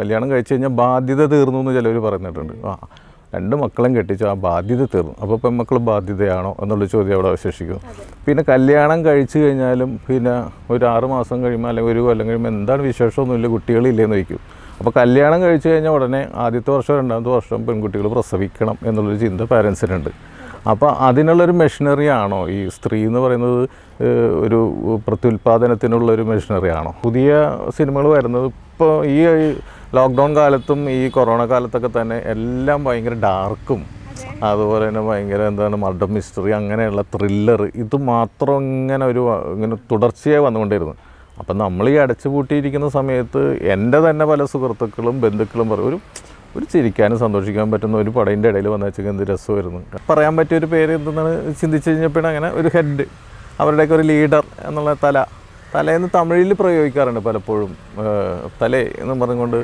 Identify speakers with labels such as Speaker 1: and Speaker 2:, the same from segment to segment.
Speaker 1: കല്യാണം കഴിച്ചു കഴിഞ്ഞാൽ ബാധ്യത തീർന്നു എന്ന് ചിലർ പറഞ്ഞിട്ടുണ്ട്. ആ രണ്ട് മക്കളും കെട്ടിച്ചു ആ ബാധ്യത തീർന്നു. അപ്പോൾ പെൺമക്കൾ ബാധ്യതയാണോ എന്നുള്ള ചോദ്യം അവിടെ അവശേഷിക്കും. പിന്നെ കല്യാണം കഴിച്ചു കഴിഞ്ഞാലും പിന്നെ ഒരു ആറ് മാസം കഴിയുമ്പോൾ അല്ലെങ്കിൽ ഒരു കൊല്ലം കഴിയുമ്പോൾ എന്താണ് വിശേഷമൊന്നുമില്ല കുട്ടികളില്ലെന്ന് വയ്ക്കും. അപ്പോൾ കല്യാണം കഴിച്ചു കഴിഞ്ഞാൽ ഉടനെ ആദ്യത്തെ വർഷം രണ്ടാമത്തെ വർഷം പെൺകുട്ടികൾ പ്രസവിക്കണം എന്നുള്ളൊരു ചിന്ത പാരൻസിനുണ്ട്. അപ്പോൾ അതിനുള്ളൊരു മെഷീനറി ആണോ? ഈ സ്ത്രീ എന്ന് പറയുന്നത് ഒരു പ്രത്യുൽപാദനത്തിനുള്ള ഒരു മെഷീനറി ആണോ? പുതിയ സിനിമകൾ വരുന്നത് ഇപ്പോൾ ഈ ലോക്ക്ഡൗൺ കാലത്തും ഈ കൊറോണ കാലത്തൊക്കെ തന്നെ എല്ലാം ഭയങ്കര ഡാർക്കും അതുപോലെ തന്നെ ഭയങ്കര എന്താണ് മർഡർ മിസ്റ്ററി അങ്ങനെയുള്ള ത്രില്ലർ ഇത് മാത്രം ഇങ്ങനെ ഒരു ഇങ്ങനെ തുടർച്ചയായി വന്നുകൊണ്ടിരുന്നു. അപ്പം നമ്മൾ ഈ അടച്ചു പൂട്ടിയിരിക്കുന്ന സമയത്ത് എന്റെ തന്നെ പല സുഹൃത്തുക്കളും ബന്ധുക്കളും പറയും ഒരു ഒരു ചിരിക്കാനും സന്തോഷിക്കാൻ പറ്റുന്ന ഒരു പടയിന്റെ ഇടയിൽ വന്ന വെച്ചാൽ എന്ത് രസമായിരുന്നു. പറയാൻ പറ്റിയ ഒരു പേര് എന്താണ് ചിന്തിച്ചു കഴിഞ്ഞപ്പോഴാണ് അങ്ങനെ ഒരു ഹെഡ് അവരുടെയൊക്കെ ഒരു ലീഡർ എന്നുള്ള തല. തലേന്ന് തമിഴിൽ പ്രയോഗിക്കാറുണ്ട് പലപ്പോഴും തലേ എന്ന് പറഞ്ഞുകൊണ്ട്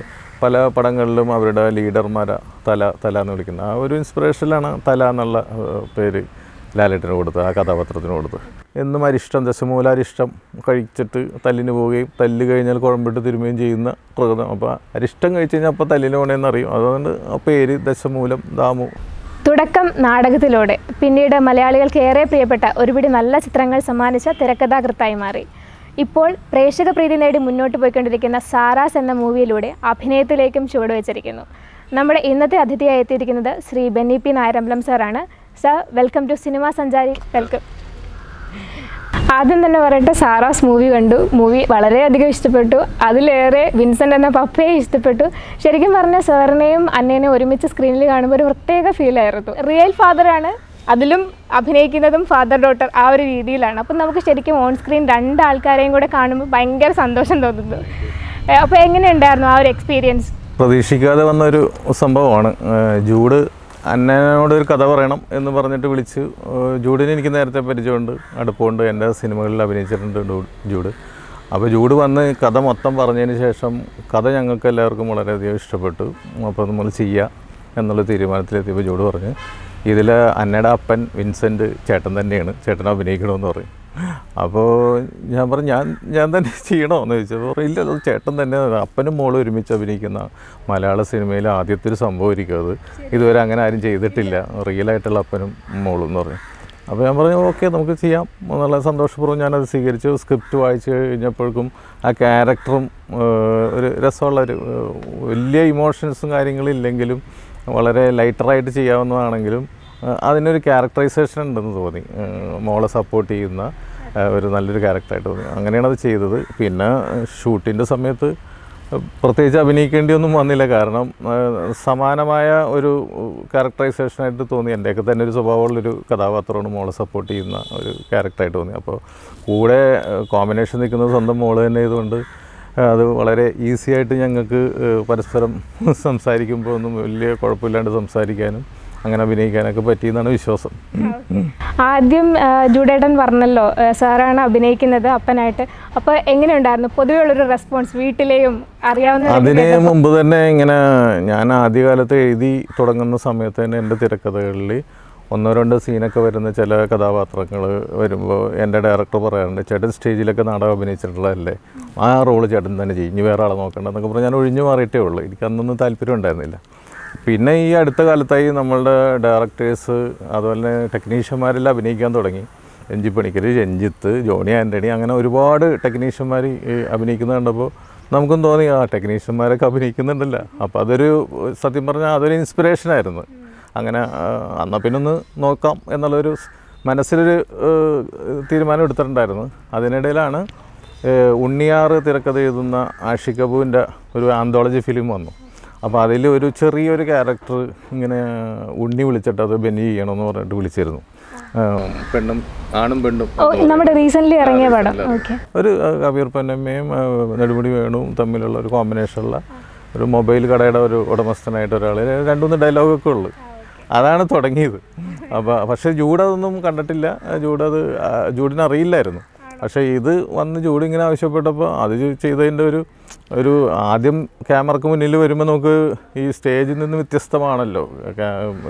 Speaker 1: പല പടങ്ങളിലും അവരുടെ ലീഡർമാരെ തല തല എന്ന് വിളിക്കുന്നത് ആ ഒരു ഇൻസ്പിറേഷനിലാണ് തല എന്നുള്ള പേര് ലാലേട്ടന് കൊടുത്തത് ആ കഥാപാത്രത്തിന് കൊടുത്തത്. എന്നും അരിഷ്ടം ദശമൂലാരിഷ്ടം കഴിച്ചിട്ട് തല്ലിന് പോവുകയും തല്ല് കഴിഞ്ഞാൽ കുഴമ്പിട്ട് തിരുമുകയും ചെയ്യുന്ന പ്രകൃതം. അപ്പോൾ അരിഷ്ടം കഴിച്ച് കഴിഞ്ഞാൽ അപ്പോൾ തല്ലിന് പോകണമെന്ന് അറിയും. അതുകൊണ്ട് ആ പേര് ദശമൂലം ദാമു.
Speaker 2: തുടക്കം നാടകത്തിലൂടെ. പിന്നീട് മലയാളികൾക്ക് ഏറെ പ്രിയപ്പെട്ട ഒരുപിടി നല്ല ചിത്രങ്ങൾ സമ്മാനിച്ച തിരക്കഥാകൃത്തായി മാറി. ഇപ്പോൾ പ്രേക്ഷക പ്രീതി നേടി മുന്നോട്ട് പോയിക്കൊണ്ടിരിക്കുന്ന സാറാസ് എന്ന മൂവിയിലൂടെ അഭിനയത്തിലേക്കും ചുവടുവെച്ചിരിക്കുന്നു നമ്മുടെ ഇന്നത്തെ അതിഥിയായി എത്തിയിരിക്കുന്നത് ശ്രീ ബെന്നി പി നായരമ്പലം സാറാണ്. Sir welcome to cinema Sanchari. Welcome ആദ്യം തന്നെ പറയട്ടെ സാറാസ് മൂവി കണ്ടു. മൂവി വളരെയധികം ഇഷ്ടപ്പെട്ടു. അതിലേറെ വിൻസെന്റ് എന്ന പപ്പയെ ഇഷ്ടപ്പെട്ടു. ശരിക്കും പറഞ്ഞാൽ സാറിനെയും അന്നേനെയും ഒരുമിച്ച് സ്ക്രീനിൽ കാണുമ്പോൾ ഒരു പ്രത്യേക ഫീലായിരുന്നു റിയൽ ഫാദറാണ് അതിലും അഭിനയിക്കുന്നതും ഫാദർ ഡോട്ടർ ആ ഒരു രീതിയിലാണ്. അപ്പം നമുക്ക് ശരിക്കും ഓൺ സ്ക്രീൻ രണ്ട് ആൾക്കാരെയും കൂടെ കാണുമ്പോൾ ഭയങ്കര സന്തോഷം തോന്നുന്നു. അപ്പോൾ എങ്ങനെയുണ്ടായിരുന്നു ആ ഒരു എക്സ്പീരിയൻസ്
Speaker 1: പ്രതീക്ഷിക്കാതെ വന്ന ഒരു സംഭവമാണ് ജൂഡ് അന്നനോട് ഒരു കഥ പറയണം എന്ന് പറഞ്ഞിട്ട് വിളിച്ച് ജൂഡിനെ എനിക്ക് നേരത്തെ പരിചയമുണ്ട്. അടുപ്പമുണ്ട്. എന്റെ സിനിമകളിൽ അഭിനയിച്ചിട്ടുണ്ട് ജൂഡ്. അപ്പോൾ ജൂഡ് വന്ന് കഥ മൊത്തം പറഞ്ഞതിന് ശേഷം കഥ ഞങ്ങൾക്ക് എല്ലാവർക്കും വളരെയധികം ഇഷ്ടപ്പെട്ടു. അപ്പോൾ നമ്മൾ ചെയ്യുക എന്നുള്ള തീരുമാനത്തിലെത്തിയപ്പോൾ ജൂഡ് പറഞ്ഞു ഇതിൽ അന്നയുടെ അപ്പൻ വിൻസെന്റ് ചേട്ടൻ തന്നെയാണ്. ചേട്ടൻ അഭിനയിക്കണമെന്ന് പറയും. അപ്പോൾ ഞാൻ പറഞ്ഞു ഞാൻ ഞാൻ തന്നെ ചെയ്യണോ എന്ന് ചോദിച്ചപ്പോൾ ഇല്ല അത് ചേട്ടൻ തന്നെ അപ്പനും മോളും ഒരുമിച്ച് അഭിനയിക്കുന്ന മലയാള സിനിമയിൽ ആദ്യത്തെ ഒരു സംഭവമായിരിക്കും അത്. ഇതുവരെ അങ്ങനെ ആരും ചെയ്തിട്ടില്ല. റിയലായിട്ടുള്ള അപ്പനും മോളും എന്ന് പറഞ്ഞു അപ്പോൾ ഞാൻ പറഞ്ഞു ഓക്കെ നമുക്ക് ചെയ്യാം. എന്നുള്ള സന്തോഷപൂർവം ഞാനത് സ്വീകരിച്ചു. സ്ക്രിപ്റ്റ് വായിച്ചു കഴിഞ്ഞപ്പോഴേക്കും ആ ക്യാരക്ടറും ഒരു രസമുള്ള ഒരു വലിയ ഇമോഷൻസും കാര്യങ്ങളും ഇല്ലെങ്കിലും വളരെ ലൈറ്ററായിട്ട് ചെയ്യാവുന്നതാണെങ്കിലും അതിനൊരു ക്യാരക്ടറൈസേഷൻ ഉണ്ടെന്ന് തോന്നി. മോളെ സപ്പോർട്ട് ചെയ്യുന്ന ഒരു നല്ലൊരു ക്യാരക്ടറായിട്ട് തോന്നി. അങ്ങനെയാണ് അത് ചെയ്തത്. പിന്നെ ഷൂട്ടിന്റെ സമയത്ത് പ്രത്യേകിച്ച് അഭിനയിക്കേണ്ടിയൊന്നും വന്നില്ല. കാരണം സമാനമായ ഒരു ക്യാരക്ടറൈസേഷനായിട്ട് തോന്നി. എന്റെയൊക്കെ തന്നെ ഒരു സ്വഭാവമുള്ളൊരു കഥാപാത്രമാണ് മോളെ സപ്പോർട്ട് ചെയ്യുന്ന ഒരു ക്യാരക്ടറായിട്ട് തോന്നി. അപ്പോൾ കൂടെ കോമ്പിനേഷൻ നിൽക്കുന്നത് സ്വന്തം മോൾ തന്നെ ആയതുകൊണ്ട് അത് വളരെ ഈസി ആയിട്ട് ഞങ്ങൾക്ക് പരസ്പരം സംസാരിക്കുമ്പോൾ ഒന്നും വലിയ കുഴപ്പമില്ലാണ്ട് സംസാരിക്കാനും അങ്ങനെ അഭിനയിക്കാനൊക്കെ പറ്റിയെന്നാണ് വിശ്വാസം.
Speaker 2: ആദ്യം ജൂഡേടൻ ജൂഡേട്ടൻ പറഞ്ഞല്ലോ സാറാണ് അഭിനയിക്കുന്നത് അപ്പനായിട്ട്. അപ്പോൾ എങ്ങനെയുണ്ടായിരുന്നു? പൊതുവെ ഉള്ളൊരു റെസ്പോൺസ് വീട്ടിലെയും അറിയാവുന്ന
Speaker 1: അതിന് മുമ്പ് തന്നെ ഇങ്ങനെ ഞാൻ ആദ്യകാലത്ത് എഴുതി തുടങ്ങുന്ന സമയത്ത് തന്നെ എന്റെ തിരക്കഥകളിൽ ഒന്നോ രണ്ടോ സീനൊക്കെ വരുന്ന ചില കഥാപാത്രങ്ങൾ വരുമ്പോൾ എന്റെ ഡയറക്ടർ പറയാറുണ്ട് ചേട്ടൻ സ്റ്റേജിലൊക്കെ നാടകം അഭിനയിച്ചിട്ടുള്ളതല്ലേ? ആ റോൾ ചേട്ടൻ തന്നെ ചെയ്യും. ഇനി വേറെ ആളെ നോക്കണ്ട. എന്നൊക്കെ പറഞ്ഞ് ഞാൻ ഒഴിഞ്ഞു മാറിയിട്ടേ ഉള്ളൂ. എനിക്ക് അന്നൊന്നും താല്പര്യം ഉണ്ടായിരുന്നില്ല. പിന്നെ ഈ അടുത്ത കാലത്തായി നമ്മളുടെ ഡയറക്ടേഴ്സ് അതുപോലെ ടെക്നീഷ്യന്മാരെല്ലാം അഭിനയിക്കാൻ തുടങ്ങി. രഞ്ജി പണിക്കർ രഞ്ജിത്ത് ജോണി ആന്റണി അങ്ങനെ ഒരുപാട് ടെക്നീഷ്യന്മാർ അഭിനയിക്കുന്ന കണ്ടപ്പോൾ നമുക്കും തോന്നി ആ ടെക്നീഷ്യന്മാരൊക്കെ അഭിനയിക്കുന്നുണ്ടല്ലോ. അപ്പോൾ അതൊരു സത്യം പറഞ്ഞാൽ അതൊരു ഇൻസ്പിറേഷനായിരുന്നു. അങ്ങനെ എന്നാൽ പിന്നെ ഒന്ന് നോക്കാം എന്നുള്ളൊരു മനസ്സിലൊരു തീരുമാനം എടുത്തിട്ടുണ്ടായിരുന്നു. അതിനിടയിലാണ് ഉണ്ണിയാർ ഉണ്ണിയാറ് തിരക്കഥ എഴുതുന്ന ആഷിക് കപൂറിന്റെ ഒരു ആന്തോളജി ഫിലിം വന്നു. അപ്പോൾ അതിൽ ഒരു ചെറിയൊരു ക്യാരക്ടർ ഇങ്ങനെ ഉണ്ണി വിളിച്ചിട്ട് അത് ബെന്നി ചെയ്യണമെന്ന് പറഞ്ഞിട്ട് വിളിച്ചിരുന്നു. പെണ്ണും ആണും പെണ്ണും
Speaker 2: നമ്മുടെ റീസെന്റ്ലി ഇറങ്ങിയ പടം.
Speaker 1: ഒരു കവിയർ കബീർ പൊന്നമ്മയും നെടുമുടി വേണുവും തമ്മിലുള്ള ഒരു കോമ്പിനേഷനുള്ള ഒരു മൊബൈൽ കടയുടെ ഒരു ഉടമസ്ഥനായിട്ട് ഒരാൾ രണ്ടുമൂന്ന് ഡയലോഗൊക്കെ ഉള്ളു. അതാണ് തുടങ്ങിയത്. അപ്പോൾ പക്ഷേ ജൂഡ് അതൊന്നും കണ്ടിട്ടില്ല. ജൂഡ് അത് ആ, ജൂഡിന് അറിയില്ലായിരുന്നു. പക്ഷേ ഇത് വന്ന് ജൂഡ് ഇങ്ങനെ ആവശ്യപ്പെട്ടപ്പോൾ അത് ചെയ്തതിന്റെ ഒരു ഒരു ആദ്യം ക്യാമറക്ക് മുന്നിൽ വരുമ്പോൾ നമുക്ക് ഈ സ്റ്റേജിൽ നിന്ന് വ്യത്യസ്തമാണല്ലോ.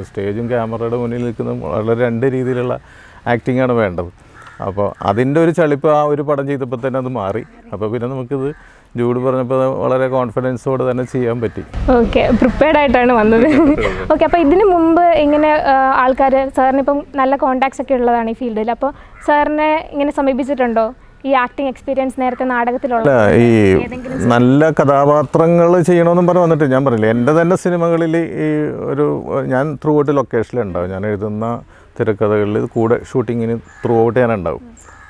Speaker 1: സ്റ്റേജും ക്യാമറയുടെ മുന്നിൽ നിൽക്കുന്ന വളരെ രണ്ട് രീതിയിലുള്ള ആക്ടിംഗ് ആണ് വേണ്ടത്. അപ്പോൾ അതിന്റെ ഒരു ചളിപ്പ് ആ ഒരു പടം ചെയ്തപ്പോൾ തന്നെ അത് മാറി. അപ്പോൾ പിന്നെ നമുക്കിത് ജൂഡ് പറഞ്ഞപ്പോൾ വളരെ കോൺഫിഡൻസോടെ തന്നെ ചെയ്യാൻ പറ്റി.
Speaker 2: ഓക്കെ പ്രിപ്പയർഡ് ആയിട്ടാണ് വന്നത്. ഓക്കെ അപ്പോൾ ഇതിന് മുമ്പ് ഇങ്ങനെ ആൾക്കാർ സാറിന് ഇപ്പം നല്ല കോൺടാക്ട്സ് ഒക്കെ ഉള്ളതാണ് ഈ ഫീൽഡിൽ അപ്പോൾ സാറിനെ ഇങ്ങനെ സമീപിച്ചിട്ടുണ്ടോ? ഈ ആക്ടിങ് എക്സ്പീരിയൻസ് നേരത്തെ നാടകത്തിലുള്ള
Speaker 1: ഈ നല്ല കഥാപാത്രങ്ങൾ ചെയ്യണമെന്നും പറഞ്ഞ് വന്നിട്ട് ഞാൻ പറഞ്ഞില്ല എന്റെ തന്നെ സിനിമകളിൽ ഈ ഒരു ഞാൻ ത്രൂ ഔട്ട് ലൊക്കേഷനിലുണ്ടാവും ഞാൻ എഴുതുന്ന തിരക്കഥകളിൽ കൂടെ ഷൂട്ടിങ്ങിന് ത്രൂ ഔട്ട് ഞാനുണ്ടാവും.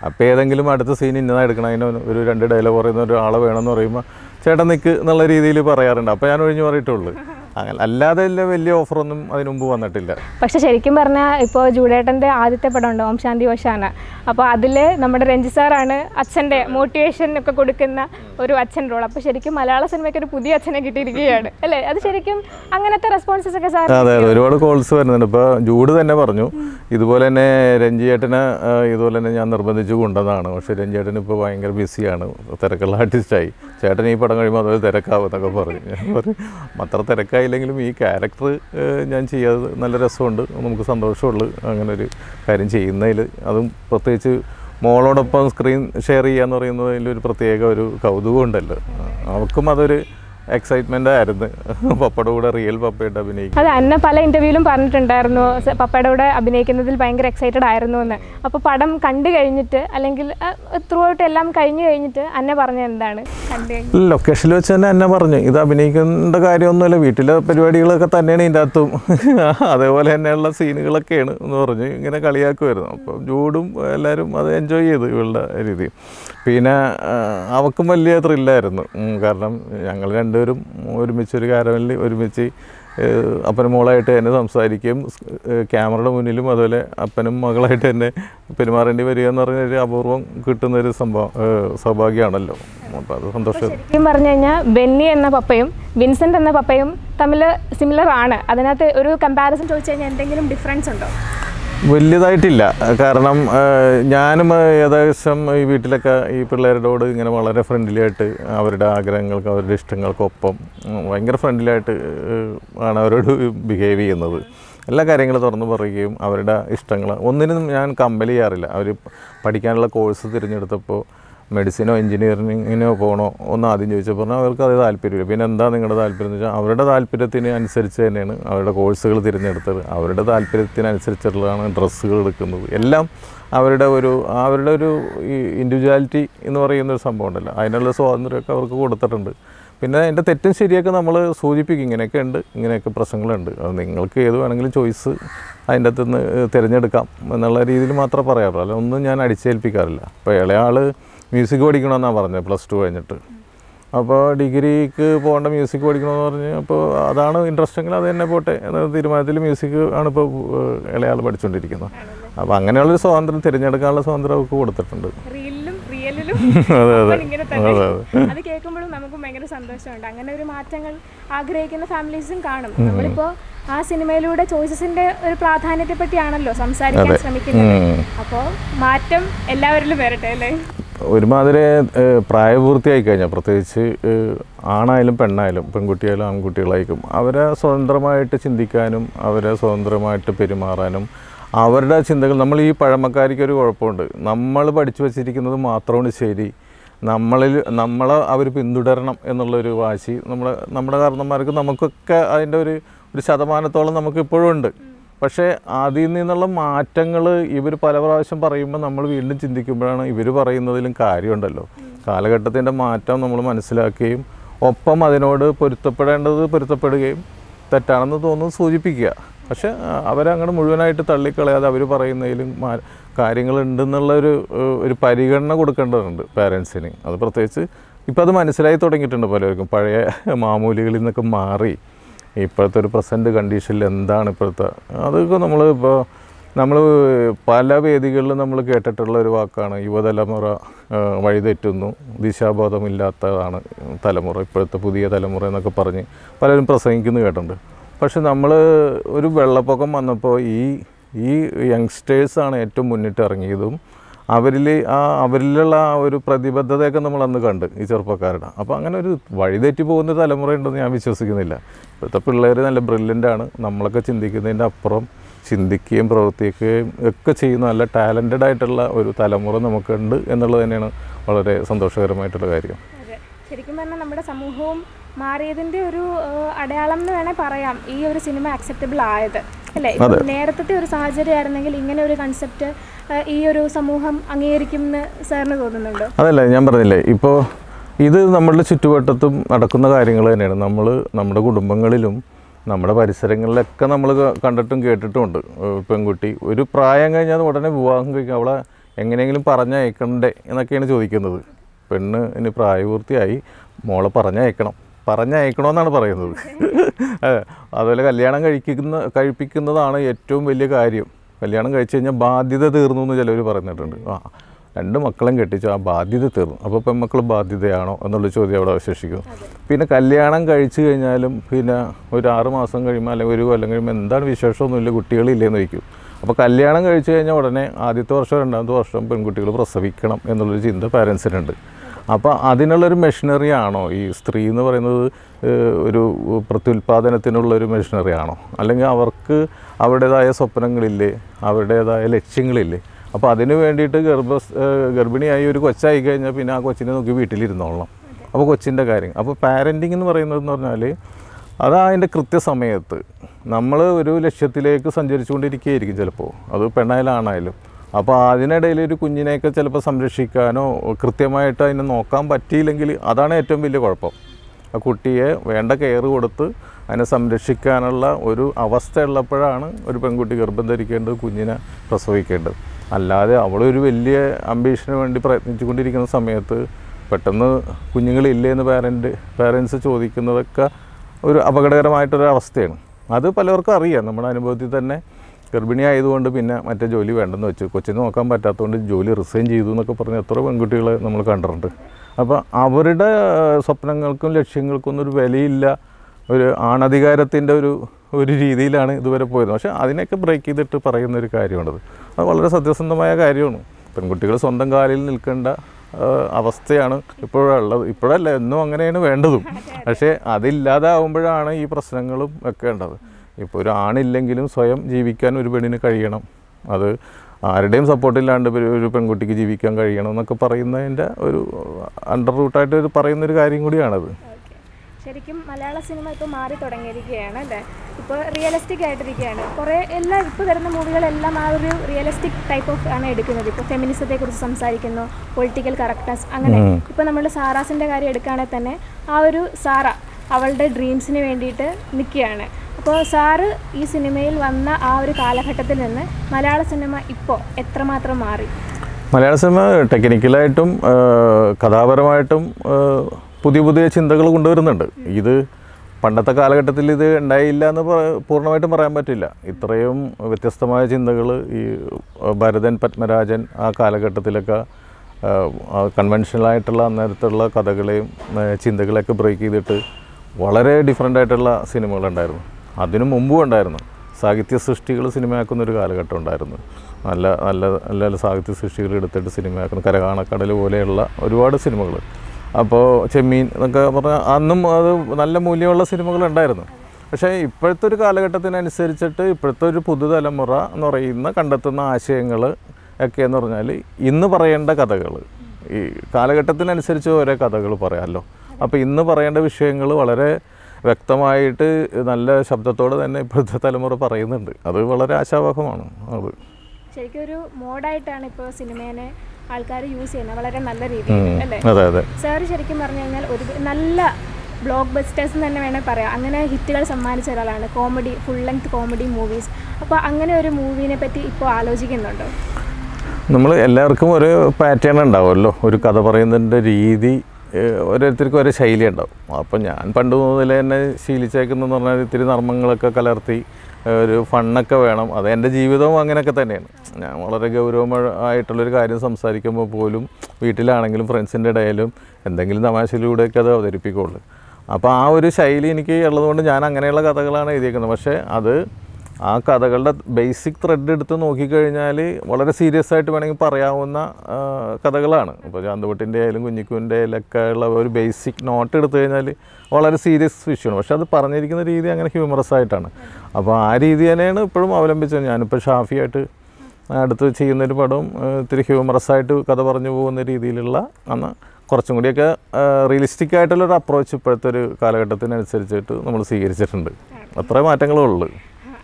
Speaker 1: അപ്പോൾ ഏതെങ്കിലും അടുത്ത സീൻ ഇന്നതാണ് എടുക്കണം അതിന് ഒരു രണ്ട് ഡയലോഗ് പറയുന്ന ഒരാളെ വേണമെന്ന് പറയുമ്പോൾ ചേട്ടൻ നിൽക്ക് എന്നുള്ള രീതിയിൽ പറയാറുണ്ട്. അപ്പോൾ ഞാൻ ഒഴിഞ്ഞു പറഞ്ഞിട്ടുള്ളൂ അങ്ങനെ. അല്ലാതെ വലിയ ഓഫറൊന്നും അതിനു മുമ്പ് വന്നിട്ടില്ല.
Speaker 2: പക്ഷെ ശരിക്കും പറഞ്ഞാൽ ഇപ്പോൾ ജൂഡേട്ടന്റെ ആദ്യത്തെ ഉണ്ട് ഓം ശാന്തി ഓശാന. അപ്പോൾ അതിൽ നമ്മുടെ രഞ്ജി സാറാണ് അച്ഛന്റെ മോട്ടിവേഷൻ ഒക്കെ കൊടുക്കുന്ന ഒരു അച്ഛൻ റോൾ അപ്പോൾ ശരിക്കും മലയാള സിനിമയ്ക്ക് ഒരു പുതിയ അച്ഛനെ കിട്ടിയിരിക്കുകയാണ്. അല്ലേ? അത് ശരിക്കും അങ്ങനത്തെ റെസ്പോൺസസ് ഒക്കെ സാർ
Speaker 1: അതെ അതെ. ഒരുപാട് കോൾസ് വരുന്നുണ്ട്. ഇപ്പോൾ ജൂഡ് തന്നെ പറഞ്ഞു ഇതുപോലെ തന്നെ രഞ്ജിയേട്ടനെ ഇതുപോലെ തന്നെ ഞാൻ നിർബന്ധിച്ചു കൊണ്ടതാണ് പക്ഷേ രഞ്ജിയേട്ടൻ ഇപ്പോൾ ഭയങ്കര ബിസിയാണ്. തിരക്കുള്ള ആർട്ടിസ്റ്റായി ചേട്ടൻ ഈ പടം കഴിയുമ്പോൾ അതൊരു തിരക്കാവും എന്നൊക്കെ പറഞ്ഞു. അത്ര പറയും തിരക്കായില്ലെങ്കിലും ഈ ക്യാരക്ടർ ഞാൻ ചെയ്യാതെ നല്ല രസമുണ്ട്. നമുക്ക് സന്തോഷമുള്ളു അങ്ങനെ ഒരു കാര്യം ചെയ്യുന്നതിൽ അതും പ്രത്യേകിച്ച് മോളോടൊപ്പം സ്ക്രീൻ ഷെയർ ചെയ്യുക എന്ന് പറയുന്നത് ഒരു പ്രത്യേക ഒരു കൗതുകമുണ്ടല്ലോ. അവൾക്കും അതൊരു എക്സൈറ്റ്മെന്റ് ആയിരുന്നു. പപ്പയുടെ കൂടെ റിയൽ പപ്പയായിട്ട് അഭിനയിക്കും
Speaker 2: അതെ അന്ന പല ഇന്റർവ്യൂലും പറഞ്ഞിട്ടുണ്ടായിരുന്നു പപ്പയുടെ കൂടെ അഭിനയിക്കുന്നതിൽ ഭയങ്കര എക്സൈറ്റഡ് ആയിരുന്നു എന്ന്. അപ്പോൾ പടം കണ്ടു കഴിഞ്ഞിട്ട് അല്ലെങ്കിൽ ത്രൂ ഔട്ട് എല്ലാം കഴിഞ്ഞു കഴിഞ്ഞിട്ട് അന്ന പറഞ്ഞ എന്താണ്?
Speaker 1: ലൊക്കേഷനിൽ വെച്ച് തന്നെ അന്നെ പറഞ്ഞു. ഇത് അഭിനയിക്കേണ്ട കാര്യമൊന്നുമില്ല. വീട്ടിലെ പരിപാടികളൊക്കെ തന്നെയാണ് ഇതിന്റെ അകത്തും. അതേപോലെ തന്നെയുള്ള സീനുകളൊക്കെയാണ് എന്ന് പറഞ്ഞു ഇങ്ങനെ കളിയാക്കുമായിരുന്നു. അപ്പം ജൂഡും എല്ലാവരും അത് എൻജോയ് ചെയ്തു ഇവളുടെ രീതി പിന്നെ അവക്കും വലിയ ത്രില്ലായിരുന്നു കാരണം ഞങ്ങൾ രണ്ടുപേരും ഒരുമിച്ച് ഒരു കാരമല്ലി ഒരുമിച്ച് അപ്പനും മോളായിട്ട് തന്നെ സംസാരിക്കും. ക്യാമറയുടെ മുന്നിലും അതുപോലെ അപ്പനും മകളായിട്ട് തന്നെ പെരുമാറേണ്ടി വരിക എന്ന് പറഞ്ഞ ഒരു അപൂർവം കിട്ടുന്ന ഒരു സംഭവം സൗഭാഗ്യമാണല്ലോ. അപ്പോൾ അത് സന്തോഷം.
Speaker 2: ശരിക്കും പറഞ്ഞു കഴിഞ്ഞാൽ ബെന്നി എന്ന പപ്പയും വിൻസെന്റ് എന്ന പപ്പയും തമ്മിൽ സിമിലർ ആണ്. അതിനകത്ത് ഒരു കമ്പാരിസൺ ചോദിച്ചു കഴിഞ്ഞാൽ എന്തെങ്കിലും ഡിഫറൻസ് ഉണ്ടോ?
Speaker 1: വലിയതായിട്ടില്ല. കാരണം ഞാനും ഏകദേശം ഈ വീട്ടിലൊക്കെ ഈ പിള്ളേരോട് ഇങ്ങനെ വളരെ ഫ്രണ്ട്ലി ആയിട്ട് അവരുടെ ആഗ്രഹങ്ങൾക്ക് അവരുടെ ഇഷ്ടങ്ങൾക്കൊപ്പം ഭയങ്കര ഫ്രണ്ട്ലി ആയിട്ട് ആണ് അവരോട് ബിഹേവ് ചെയ്യുന്നത്. എല്ലാ കാര്യങ്ങളും തുറന്നു പറയുകയും അവരുടെ ഇഷ്ടങ്ങൾ ഒന്നിനും ഞാൻ കമ്പൽ ചെയ്യാറില്ല. അവർ പഠിക്കാനുള്ള കോഴ്സ് തിരഞ്ഞെടുത്തപ്പോൾ മെഡിസിനോ എഞ്ചിനീയറിങ്ങിനോ പോകണോ ഒന്ന് ആദ്യം ചോദിച്ചപ്പോൾ പറഞ്ഞാൽ അവർക്ക് അത് താല്പര്യമില്ല. പിന്നെ എന്താ നിങ്ങളുടെ താല്പര്യം എന്ന് വെച്ചാൽ അവരുടെ താല്പര്യത്തിന് അനുസരിച്ച് തന്നെയാണ് അവരുടെ കോഴ്സുകൾ തിരഞ്ഞെടുത്തത്. അവരുടെ താല്പര്യത്തിനനുസരിച്ചുള്ളതാണ് ഡ്രസ്സുകൾ എടുക്കുന്നത്. എല്ലാം അവരുടെ ഒരു അവരുടെ ഒരു ഇൻഡിവിജ്വാലിറ്റി എന്ന് പറയുന്ന ഒരു സംഭവം ഉണ്ടല്ലോ. അതിനുള്ള സ്വാതന്ത്ര്യമൊക്കെ അവർക്ക് കൊടുത്തിട്ടുണ്ട്. പിന്നെ എന്റെ തെറ്റും ശരിയൊക്കെ നമ്മൾ സൂചിപ്പിക്കും. ഇങ്ങനെയൊക്കെ ഉണ്ട് ഇങ്ങനെയൊക്കെ പ്രശ്നങ്ങളുണ്ട്. അത് നിങ്ങൾക്ക് ഏത് വേണമെങ്കിലും ചോയ്സ് അതിന്റെ അകത്തുനിന്ന് തിരഞ്ഞെടുക്കാം എന്നുള്ള രീതിയിൽ മാത്രമേ പറയാറുള്ളൂ. അല്ല ഒന്നും ഞാൻ അടിച്ചേൽപ്പിക്കാറില്ല. അപ്പോൾ ഇളയാൾ മ്യൂസിക് പഠിക്കണമെന്നാണ് പറഞ്ഞത് പ്ലസ് ടു കഴിഞ്ഞിട്ട്. അപ്പോൾ ഡിഗ്രിക്ക് പോകേണ്ട മ്യൂസിക് പഠിക്കണമെന്ന് പറഞ്ഞ് അപ്പോൾ അതാണ് ഇൻട്രസ്റ്റ് എങ്കിൽ അത് തന്നെ പോട്ടെ എന്ന തീരുമാനത്തിൽ മ്യൂസിക് ആണ് ഇപ്പോൾ ഇളയാൾ പഠിച്ചുകൊണ്ടിരിക്കുന്നത്. അപ്പോൾ അങ്ങനെയുള്ളൊരു സ്വാതന്ത്ര്യം തിരഞ്ഞെടുക്കാനുള്ള സ്വാതന്ത്ര്യം അവർക്ക് കൊടുത്തിട്ടുണ്ട്. അതെ അതെ. അതെ അതെ.
Speaker 2: കേൾക്കുമ്പോഴും നമുക്ക് ഭയങ്കര സന്തോഷമുണ്ട്. അങ്ങനെ ഒരു മാറ്റങ്ങൾ ആഗ്രഹിക്കുന്ന ഫാമിലീസും കാണും. നമ്മളിപ്പോ ആ സിനിമയിലൂടെ ചോയ്സസിന്റെ ഒരു പ്രാധാന്യത്തെ പറ്റിയാണല്ലോ സംസാരിക്കാൻ ശ്രമിക്കുന്നത്.
Speaker 1: അപ്പോ
Speaker 2: അപ്പോൾ മാറ്റം എല്ലാവരിലും വരട്ടെ അല്ലേ?
Speaker 1: ഒരുമാതിരി പ്രായപൂർത്തിയായി കഴിഞ്ഞാൽ പ്രത്യേകിച്ച് ആണായാലും പെണ്ണായാലും പെൺകുട്ടിയായാലും ആൺകുട്ടികളായിരിക്കും. അവരെ സ്വതന്ത്രമായിട്ട് ചിന്തിക്കാനും അവരെ സ്വതന്ത്രമായിട്ട് പെരുമാറാനും അവരുടെ ചിന്തകൾ നമ്മൾ ഈ പഴമക്കാരിക്ക് ഒരു കുഴപ്പമുണ്ട്. നമ്മൾ പഠിച്ചു വച്ചിരിക്കുന്നത് മാത്രമാണ് ശരി. നമ്മളിൽ നമ്മളെ അവർ പിന്തുടരണം എന്നുള്ളൊരു വാശി നമ്മുടെ നമ്മുടെ കാരണന്മാർക്ക് നമുക്കൊക്കെ അതിന്റെ ഒരു ഒരു ശതമാനത്തോളം നമുക്ക് ഇപ്പോഴും ഉണ്ട്. പക്ഷേ അതിൽ നിന്നുള്ള മാറ്റങ്ങൾ ഇവർ പല പ്രാവശ്യം പറയുമ്പോൾ നമ്മൾ വീണ്ടും ചിന്തിക്കുമ്പോഴാണ് ഇവർ പറയുന്നതിലും കാര്യമുണ്ടല്ലോ. കാലഘട്ടത്തിന്റെ മാറ്റം നമ്മൾ മനസ്സിലാക്കുകയും ഒപ്പം അതിനോട് പൊരുത്തപ്പെടേണ്ടത് പൊരുത്തപ്പെടുകയും തെറ്റാണെന്ന് തോന്നുന്നു സൂചിപ്പിക്കുക. പക്ഷേ അവരങ്ങനെ അവരെ മുഴുവനായിട്ട് തള്ളിക്കളയാതെ അവർ പറയുന്നതിലും കാര്യങ്ങളുണ്ടെന്നുള്ളൊരു കാര്യങ്ങളുണ്ടെന്നുള്ള ഒരു ഒരു പരിഗണന കൊടുക്കേണ്ടതുണ്ട് പാരൻസിന്. അത് പ്രത്യേകിച്ച് ഇപ്പം അത് മനസ്സിലായി തുടങ്ങിയിട്ടുണ്ട് പലർക്കും. പഴയ മാമൂലികളിൽ നിന്നൊക്കെ മാറി ഇപ്പോഴത്തെ ഒരു പ്രസന്റ് കണ്ടീഷനിൽ എന്താണ് ഇപ്പോഴത്തെ? അതൊക്കെ നമ്മൾ ഇപ്പോൾ നമ്മൾ പല വേദികളിലും നമ്മൾ കേട്ടിട്ടുള്ള ഒരു വാക്കാണ്. യുവതലമുറ വഴിതെറ്റുന്നു ദിശാബോധമില്ലാത്തതാണ് തലമുറ ഇപ്പോഴത്തെ പുതിയ തലമുറ എന്നൊക്കെ പറഞ്ഞ് പലരും പ്രസംഗിക്കുന്നു കേട്ടിട്ടുണ്ട്. പക്ഷെ നമ്മൾ ഒരു വെള്ളപ്പൊക്കം വന്നപ്പോൾ ഈ ഈ യങ്സ്റ്റേഴ്സാണ് ഏറ്റവും മുന്നിട്ട് ഇറങ്ങിയതും അവരിൽ ആ അവരിലുള്ള ആ ഒരു പ്രതിബദ്ധതയൊക്കെ നമ്മൾ അന്ന് കണ്ട് ഈ ചെറുപ്പക്കാരുടെ. അപ്പോൾ അങ്ങനെ ഒരു വഴിതെറ്റി പോകുന്ന തലമുറയുണ്ടെന്ന് ഞാൻ വിശ്വസിക്കുന്നില്ല. ഇപ്പോഴത്തെ പിള്ളേർ നല്ല ബ്രില്യന്റ് ആണ്. നമ്മളൊക്കെ ചിന്തിക്കുന്നതിന്റെ അപ്പുറം ചിന്തിക്കുകയും പ്രവർത്തിക്കുകയും ഒക്കെ ചെയ്യുന്ന നല്ല ടാലന്റഡ് ആയിട്ടുള്ള ഒരു തലമുറ നമുക്കുണ്ട് എന്നുള്ളത് തന്നെയാണ് വളരെ സന്തോഷകരമായിട്ടുള്ള കാര്യം.
Speaker 2: ശരിക്കും പറഞ്ഞാൽ നമ്മുടെ സമൂഹവും മാറിയതിന്റെ ഒരു അടയാളം എന്ന് വേണേൽ പറയാം. ഈ ഒരു സിനിമ അക്സെപ്റ്റബിൾ ആയത്. അല്ലേ? നേരത്തെ ഒരു സാഹചര്യമായിരുന്നെങ്കിൽ ഇങ്ങനെ ഒരു കൺസെപ്റ്റ് ഈ ഒരു സമൂഹം അംഗീകരിക്കും എന്ന് സാറിന് തോന്നുന്നുണ്ടോ?
Speaker 1: അതല്ല ഞാൻ പറഞ്ഞില്ലേ ഇപ്പോൾ ഇത് നമ്മളുടെ ചുറ്റുവട്ടത്തും നടക്കുന്ന കാര്യങ്ങൾ തന്നെയാണ്. നമ്മൾ നമ്മുടെ കുടുംബങ്ങളിലും നമ്മുടെ പരിസരങ്ങളിലൊക്കെ നമ്മൾ കണ്ടിട്ടും കേട്ടിട്ടുമുണ്ട്. പെൺകുട്ടി. ഒരു പ്രായം കഴിഞ്ഞാൽ ഉടനെ വിവാഹം കഴിക്കുക അവളെ എങ്ങനെയെങ്കിലും പറഞ്ഞയക്കണ്ടേ എന്നൊക്കെയാണ് ചോദിക്കുന്നത്. പെണ്ണ് ഇനി പ്രായപൂർത്തിയായി മോളെ പറഞ്ഞയക്കണം. പറഞ്ഞയക്കണമെന്നാണ് പറയുന്നത്. അതുപോലെ കല്യാണം കഴിക്കുന്ന കഴിപ്പിക്കുന്നതാണ് ഏറ്റവും വലിയ കാര്യം. കല്യാണം കഴിച്ചു കഴിഞ്ഞാൽ ബാധ്യത തീർന്നു എന്ന് ചിലവർ പറഞ്ഞിട്ടുണ്ട്. ആ രണ്ട് മക്കളും കെട്ടിച്ചു ആ ബാധ്യത തീർന്നു. അപ്പോൾ പെൺമക്കൾ ബാധ്യതയാണോ എന്നുള്ള ചോദ്യം അവിടെ അവശേഷിക്കും. പിന്നെ കല്യാണം കഴിച്ചു കഴിഞ്ഞാലും പിന്നെ ഒരു ആറ് മാസം കഴിയുമ്പോൾ അല്ലെങ്കിൽ ഒരു കൊല്ലം കഴിയുമ്പോൾ എന്താണ് വിശേഷമൊന്നുമില്ല കുട്ടികളില്ലേന്ന് വയ്ക്കും. അപ്പോൾ കല്യാണം കഴിച്ചു കഴിഞ്ഞാൽ ഉടനെ ആദ്യത്തെ വർഷം രണ്ടാമത്തെ വർഷം പെൺകുട്ടികൾ പ്രസവിക്കണം എന്നുള്ളൊരു ചിന്ത പാരൻസിനുണ്ട്. അപ്പോൾ അതിനുള്ളൊരു മെഷീനറി ആണോ? ഈ സ്ത്രീ എന്ന് പറയുന്നത് ഒരു പ്രത്യുൽപാദനത്തിനുള്ള ഒരു മെഷീനറി ആണോ? അല്ലെങ്കിൽ അവർക്ക് അവരുടേതായ സ്വപ്നങ്ങളില്ലേ അവരുടേതായ ലക്ഷ്യങ്ങളില്ലേ അപ്പോൾ അതിന് വേണ്ടിയിട്ട് ഗർഭ ഗർഭിണിയായി ഒരു കൊച്ചായി കഴിഞ്ഞാൽ പിന്നെ ആ കൊച്ചിനെ നോക്കി വീട്ടിലിരുന്നോളണം. അപ്പോൾ കൊച്ചിന്റെ കാര്യം. അപ്പോൾ പാരന്റിങ് എന്ന് പറയുന്നതെന്ന് പറഞ്ഞാൽ അത് അതിന്റെ കൃത്യസമയത്ത് നമ്മൾ ഒരു ലക്ഷ്യത്തിലേക്ക് സഞ്ചരിച്ചുകൊണ്ടിരിക്കുകയായിരിക്കും ചിലപ്പോൾ അത് പെണ്ണായാലും ആണായാലും അപ്പോൾ അതിനിടയിൽ ഒരു കുഞ്ഞിനെയൊക്കെ ചിലപ്പോൾ സംരക്ഷിക്കാനോ കൃത്യമായിട്ട് അതിനെ നോക്കാൻ പറ്റിയില്ലെങ്കിൽ അതാണ് ഏറ്റവും വലിയ കുഴപ്പം. ആ കുട്ടിയെ വേണ്ട കെയർ കൊടുത്ത് അതിനെ സംരക്ഷിക്കാനുള്ള ഒരു അവസ്ഥ ഉള്ളപ്പോഴാണ് ഒരു പെൺകുട്ടി ഗർഭം ധരിക്കേണ്ടത് കുഞ്ഞിനെ പ്രസവിക്കേണ്ടത്. അല്ലാതെ അവളൊരു വലിയ അംബീഷന് വേണ്ടി പ്രയത്നിച്ചുകൊണ്ടിരിക്കുന്ന സമയത്ത് പെട്ടെന്ന് കുഞ്ഞുങ്ങളില്ലേ എന്ന് പാരന്റ് പാരൻസ് ചോദിക്കുന്നതൊക്കെ ഒരു അപകടകരമായിട്ടൊരു അവസ്ഥയാണ് അത് പലർക്കും അറിയാം. നമ്മുടെ അനുഭവത്തിൽ തന്നെ ഗർഭിണി ആയതുകൊണ്ട് പിന്നെ മറ്റേ ജോലി വേണ്ടെന്ന് വെച്ച്. കൊച്ചിനെ നോക്കാൻ പറ്റാത്തതുകൊണ്ട് ജോലി റിസൈൻ ചെയ്തു എന്നൊക്കെ പറഞ്ഞ് എത്ര പെൺകുട്ടികളെ നമ്മൾ കണ്ടിട്ടുണ്ട്. അപ്പോൾ അവരുടെ സ്വപ്നങ്ങൾക്കും ലക്ഷ്യങ്ങൾക്കൊന്നും ഒരു വിലയില്ല. ഒരു ആണധികാരത്തിന്റെ ഒരു ഒരു രീതിയിലാണ് ഇതുവരെ പോയത്. പക്ഷേ അതിനൊക്കെ ബ്രേക്ക് ചെയ്തിട്ട് പറയുന്ന ഒരു കാര്യമാണത് അത്. വളരെ സത്യസന്ധമായ കാര്യമാണ്. പെൺകുട്ടികൾ സ്വന്തം കാലിൽ നിൽക്കേണ്ട അവസ്ഥയാണ് ഇപ്പോഴുള്ളത്. ഇപ്പോഴല്ല എന്നും അങ്ങനെയാണ് വേണ്ടതും. പക്ഷേ അതില്ലാതാവുമ്പോഴാണ് ഈ പ്രശ്നങ്ങളും വെക്കേണ്ടത് ഇപ്പോൾ ഒരു ആണില്ലെങ്കിലും സ്വയം ജീവിക്കാൻ ഒരു പെണ്ണിന് കഴിയണം. അത് ആരുടെയും സപ്പോർട്ടില്ലാണ്ട് ഒരു പെൺകുട്ടിക്ക് ജീവിക്കാൻ കഴിയണം എന്നൊക്കെ പറയുന്നതിന്റെ ഒരു അണ്ടർ റൂട്ടായിട്ട് ഒരു പറയുന്നൊരു കാര്യം കൂടിയാണത്.
Speaker 2: ശരിക്കും മലയാള സിനിമ ഇപ്പോൾ മാറി തുടങ്ങിയിരിക്കുകയാണ് അല്ലേ? ഇപ്പോൾ റിയലിസ്റ്റിക് ആയിട്ടിരിക്കുകയാണ്. കുറേ എല്ലാ ഇപ്പോൾ വരുന്ന മൂവികളെല്ലാം ആ ഒരു റിയലിസ്റ്റിക് ടൈപ്പ് ഓഫ് ആണ് എടുക്കുന്നത്. ഇപ്പോൾ ഫെമിനിസത്തെ കുറിച്ച് സംസാരിക്കുന്നു പൊളിറ്റിക്കൽ കറക്റ്റ്നസ് അങ്ങനെ. ഇപ്പോൾ നമ്മൾ സാറാസിന്റെ കാര്യം എടുക്കുകയാണെങ്കിൽ തന്നെ ആ ഒരു സാറ അവളുടെ ഡ്രീംസിന് വേണ്ടിയിട്ട് നിൽക്കുകയാണ്. അപ്പോൾ സാറ് ഈ സിനിമയിൽ വന്ന ആ ഒരു കാലഘട്ടത്തിൽ നിന്ന് മലയാള സിനിമ ഇപ്പോൾ എത്രമാത്രം മാറി?
Speaker 1: മലയാള സിനിമ ടെക്നിക്കലായിട്ടും കഥാപരമായിട്ടും പുതിയ പുതിയ ചിന്തകൾ കൊണ്ടുവരുന്നുണ്ട്. ഇത് പണ്ടത്തെ കാലഘട്ടത്തിൽ ഇത് ഉണ്ടായില്ല എന്ന് പൂർണമായിട്ടും പറയാൻ പറ്റില്ല. ഇത്രയും വ്യത്യസ്തമായ ചിന്തകൾ ഈ ഭരതൻ പത്മരാജൻ ആ കാലഘട്ടത്തിലൊക്കെ കൺവെൻഷനലായിട്ടുള്ള അന്നേരത്തുള്ള കഥകളെയും ചിന്തകളെയൊക്കെ ബ്രേക്ക് ചെയ്തിട്ട് വളരെ ഡിഫറെന്റ് ആയിട്ടുള്ള സിനിമകളുണ്ടായിരുന്നു അതിനു മുമ്പും ഉണ്ടായിരുന്നു. സാഹിത്യ സൃഷ്ടികൾ സിനിമയാക്കുന്ന ഒരു കാലഘട്ടം ഉണ്ടായിരുന്നു. നല്ല നല്ല നല്ല സാഹിത്യ സൃഷ്ടികൾ എടുത്തിട്ട് സിനിമയാക്കുന്ന കരകാണക്കടൽ പോലെയുള്ള ഒരുപാട് സിനിമകൾ അപ്പോൾ ചെമ്മീൻ എന്നൊക്കെ പറഞ്ഞാൽ അന്നും അത് നല്ല മൂല്യമുള്ള സിനിമകളുണ്ടായിരുന്നു പക്ഷേ ഇപ്പോഴത്തെ ഒരു കാലഘട്ടത്തിനനുസരിച്ചിട്ട് ഇപ്പോഴത്തെ ഒരു പുതുതലമുറ എന്ന് പറയുന്ന കണ്ടെത്തുന്ന ആശയങ്ങൾ ഒക്കെ എന്ന് പറഞ്ഞാൽ ഇന്ന് പറയേണ്ട കഥകൾ ഈ കാലഘട്ടത്തിനനുസരിച്ച് ഓരോ കഥകൾ പറയാമല്ലോ അപ്പോൾ ഇന്ന് പറയേണ്ട വിഷയങ്ങൾ വളരെ വ്യക്തമായിട്ട് നല്ല ശബ്ദത്തോടെ തന്നെ ഇപ്പോഴത്തെ തലമുറ പറയുന്നുണ്ട്. അത് വളരെ ആശാവഹമാണ്. അത്
Speaker 2: ശരിക്കും ഒരു മോഡായിട്ടാണ് ഇപ്പോൾ സിനിമേനെ ആൾക്കാർ യൂസ് ചെയ്യുന്നത് വളരെ നല്ല രീതിയിൽ അല്ലേ? സാർ ശരിക്കും പറഞ്ഞു കഴിഞ്ഞാൽ ഒരു നല്ല ബ്ലോക്ക് ബസ്റ്റേഴ്സ് തന്നെ വേണേൽ പറയാം. അങ്ങനെ ഹിറ്റുകൾ സമ്മാനിച്ച ഒരാളാണ്. Comedy full length comedy movies അപ്പോൾ അങ്ങനെ ഒരു മൂവീനെ പറ്റി ഇപ്പോൾ ആലോചിക്കുന്നുണ്ടോ?
Speaker 1: നമ്മൾ എല്ലാവർക്കും ഒരു പാറ്റേൺ ഉണ്ടാവുമല്ലോ. ഒരു കഥ പറയുന്നതിന്റെ രീതി ഓരോരുത്തർക്കും ഓരോ ശൈലി ഉണ്ടാവും. അപ്പം ഞാൻ പണ്ട് മുതലേ തന്നെ ശീലിച്ചേക്കുന്നതെന്ന് പറഞ്ഞാൽ ഇത്തിരി നർമ്മങ്ങളൊക്കെ കലർത്തി ഒരു ഫണ്ണൊക്കെ വേണം. അത് എന്റെ ജീവിതവും അങ്ങനെയൊക്കെ തന്നെയാണ്. ഞാൻ വളരെ ഗൗരവമായിട്ടുള്ളൊരു കാര്യം സംസാരിക്കുമ്പോൾ പോലും വീട്ടിലാണെങ്കിലും ഫ്രണ്ട്സിന്റെ ഇടയിലും എന്തെങ്കിലും തമാശയിലൂടെയൊക്കെ അത് അവതരിപ്പിക്കുള്ളൂ. അപ്പോൾ ആ ഒരു ശൈലി എനിക്ക് ഉള്ളതുകൊണ്ട് ഞാൻ അങ്ങനെയുള്ള കഥകളാണ് എഴുതിയേക്കുന്നത്. പക്ഷേ അത് ആ കഥകളുടെ ബേസിക് ത്രെഡ് എടുത്ത് നോക്കിക്കഴിഞ്ഞാൽ വളരെ സീരിയസ് ആയിട്ട് വേണമെങ്കിൽ പറയാവുന്ന കഥകളാണ്. ഇപ്പോൾ ചാന്തുപട്ടിന്റെ ആയാലും കുഞ്ഞിക്കുവിന്റെ ആയാലൊക്കെ ഉള്ള ഒരു ബേസിക് നോട്ട് എടുത്തു കഴിഞ്ഞാൽ വളരെ സീരിയസ് വിഷയമാണ് പക്ഷെ അത് പറഞ്ഞിരിക്കുന്ന രീതി അങ്ങനെ ഹ്യൂമറസ് ആയിട്ടാണ്. അപ്പോൾ ആ രീതി തന്നെയാണ് ഇപ്പോഴും അവലംബിച്ചത്. ഞാനിപ്പോൾ ഷാഫിയായിട്ട് അടുത്ത് ചെയ്യുന്നൊരു പടം ഇത്തിരി ഹ്യൂമറസ് ആയിട്ട് കഥ പറഞ്ഞു പോകുന്ന രീതിയിലുള്ള അന്ന് കുറച്ചും കൂടിയൊക്കെ റിയലിസ്റ്റിക് ആയിട്ടുള്ളൊരു അപ്രോച്ച് ഇപ്പോഴത്തെ ഒരു കാലഘട്ടത്തിനനുസരിച്ചിട്ട് നമ്മൾ സ്വീകരിച്ചിട്ടുണ്ട്. അത്രേ മാറ്റങ്ങളേ ഉള്ളൂ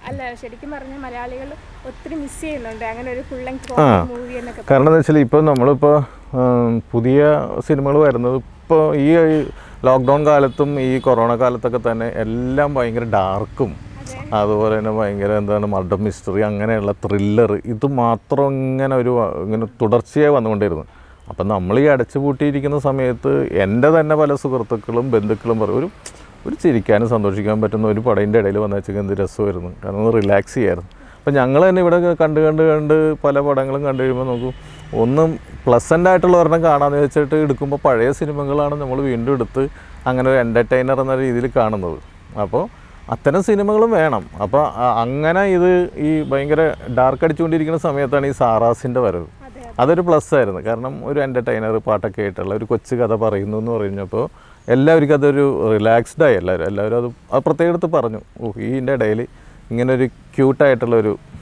Speaker 2: അല്ല ശരിക്കും പറഞ്ഞാൽ മലയാളികൾ ഒത്തിരി മിസ് ചെയ്യുന്നുണ്ട്. അങ്ങനെ ഒരു ഫുൾ ലെങ്ത് മൂവി എന്നൊക്കെ
Speaker 1: കാരണം എന്താ വെച്ചാൽ ഇപ്പോൾ നമ്മളിപ്പോൾ പുതിയ സിനിമകൾ വരുന്നത് ഇപ്പോൾ ഈ ലോക്ക്ഡൗൺ കാലത്തും ഈ കൊറോണ കാലത്തൊക്കെ തന്നെ എല്ലാം ഭയങ്കര ഡാർക്കും അതുപോലെ തന്നെ ഭയങ്കര എന്താണ് മർഡർ മിസ്റ്ററി അങ്ങനെയുള്ള ത്രില്ലർ ഇത് മാത്രം ഇങ്ങനെ ഒരു ഇങ്ങനെ തുടർച്ചയായി വന്നുകൊണ്ടിരുന്നു. അപ്പം നമ്മൾ ഈ അടച്ചു പൂട്ടിയിരിക്കുന്ന സമയത്ത് എന്റെ തന്നെ പല സുഹൃത്തുക്കളും ബന്ധുക്കളും പറയും ഒരു ഒരു ചിരിക്കാനും സന്തോഷിക്കാൻ പറ്റുന്ന ഒരു പടയിന്റെ ഇടയിൽ വന്ന വെച്ചാൽ എന്ത് രസമായിരുന്നു. കാരണം ഒന്ന് റിലാക്സ് ചെയ്യായിരുന്നു. അപ്പം ഞങ്ങൾ തന്നെ ഇവിടെ കണ്ട് കണ്ട് കണ്ട് പല പടങ്ങളും കണ്ടു കഴിയുമ്പോൾ നമുക്ക് ഒന്നും പ്ലസന്റ് ആയിട്ടുള്ള ഒരെണ്ണം കാണാമെന്ന് വെച്ചിട്ട് എടുക്കുമ്പോൾ പഴയ സിനിമകളാണ് നമ്മൾ വീണ്ടും എടുത്ത് അങ്ങനെ ഒരു എന്റർടൈനർ എന്ന രീതിയിൽ കാണുന്നത്. അപ്പോൾ അത്തരം സിനിമകളും വേണം. അപ്പോൾ അങ്ങനെ ഇത് ഈ ഭയങ്കര ഡാർക്ക് അടിച്ചുകൊണ്ടിരിക്കുന്ന സമയത്താണ് ഈ സാറാസിന്റെ വരവ്. അതൊരു പ്ലസ് ആയിരുന്നു. കാരണം ഒരു എന്റർടൈനർ പാട്ടൊക്കെ ആയിട്ടുള്ള ഒരു കൊച്ചു കഥ പറയുന്നു എന്ന് പറഞ്ഞപ്പോൾ എല്ലാവർക്കും അതൊരു റിലാക്സ്ഡ് ആയി എല്ലാവരും. എല്ലാവരും അത് അത് പ്രത്യേകം എടുത്ത് പറഞ്ഞു. ഓ ഇതിന്റെ ഇടയിൽ ഇങ്ങനെ ഒരു ക്യൂട്ടായിട്ടുള്ള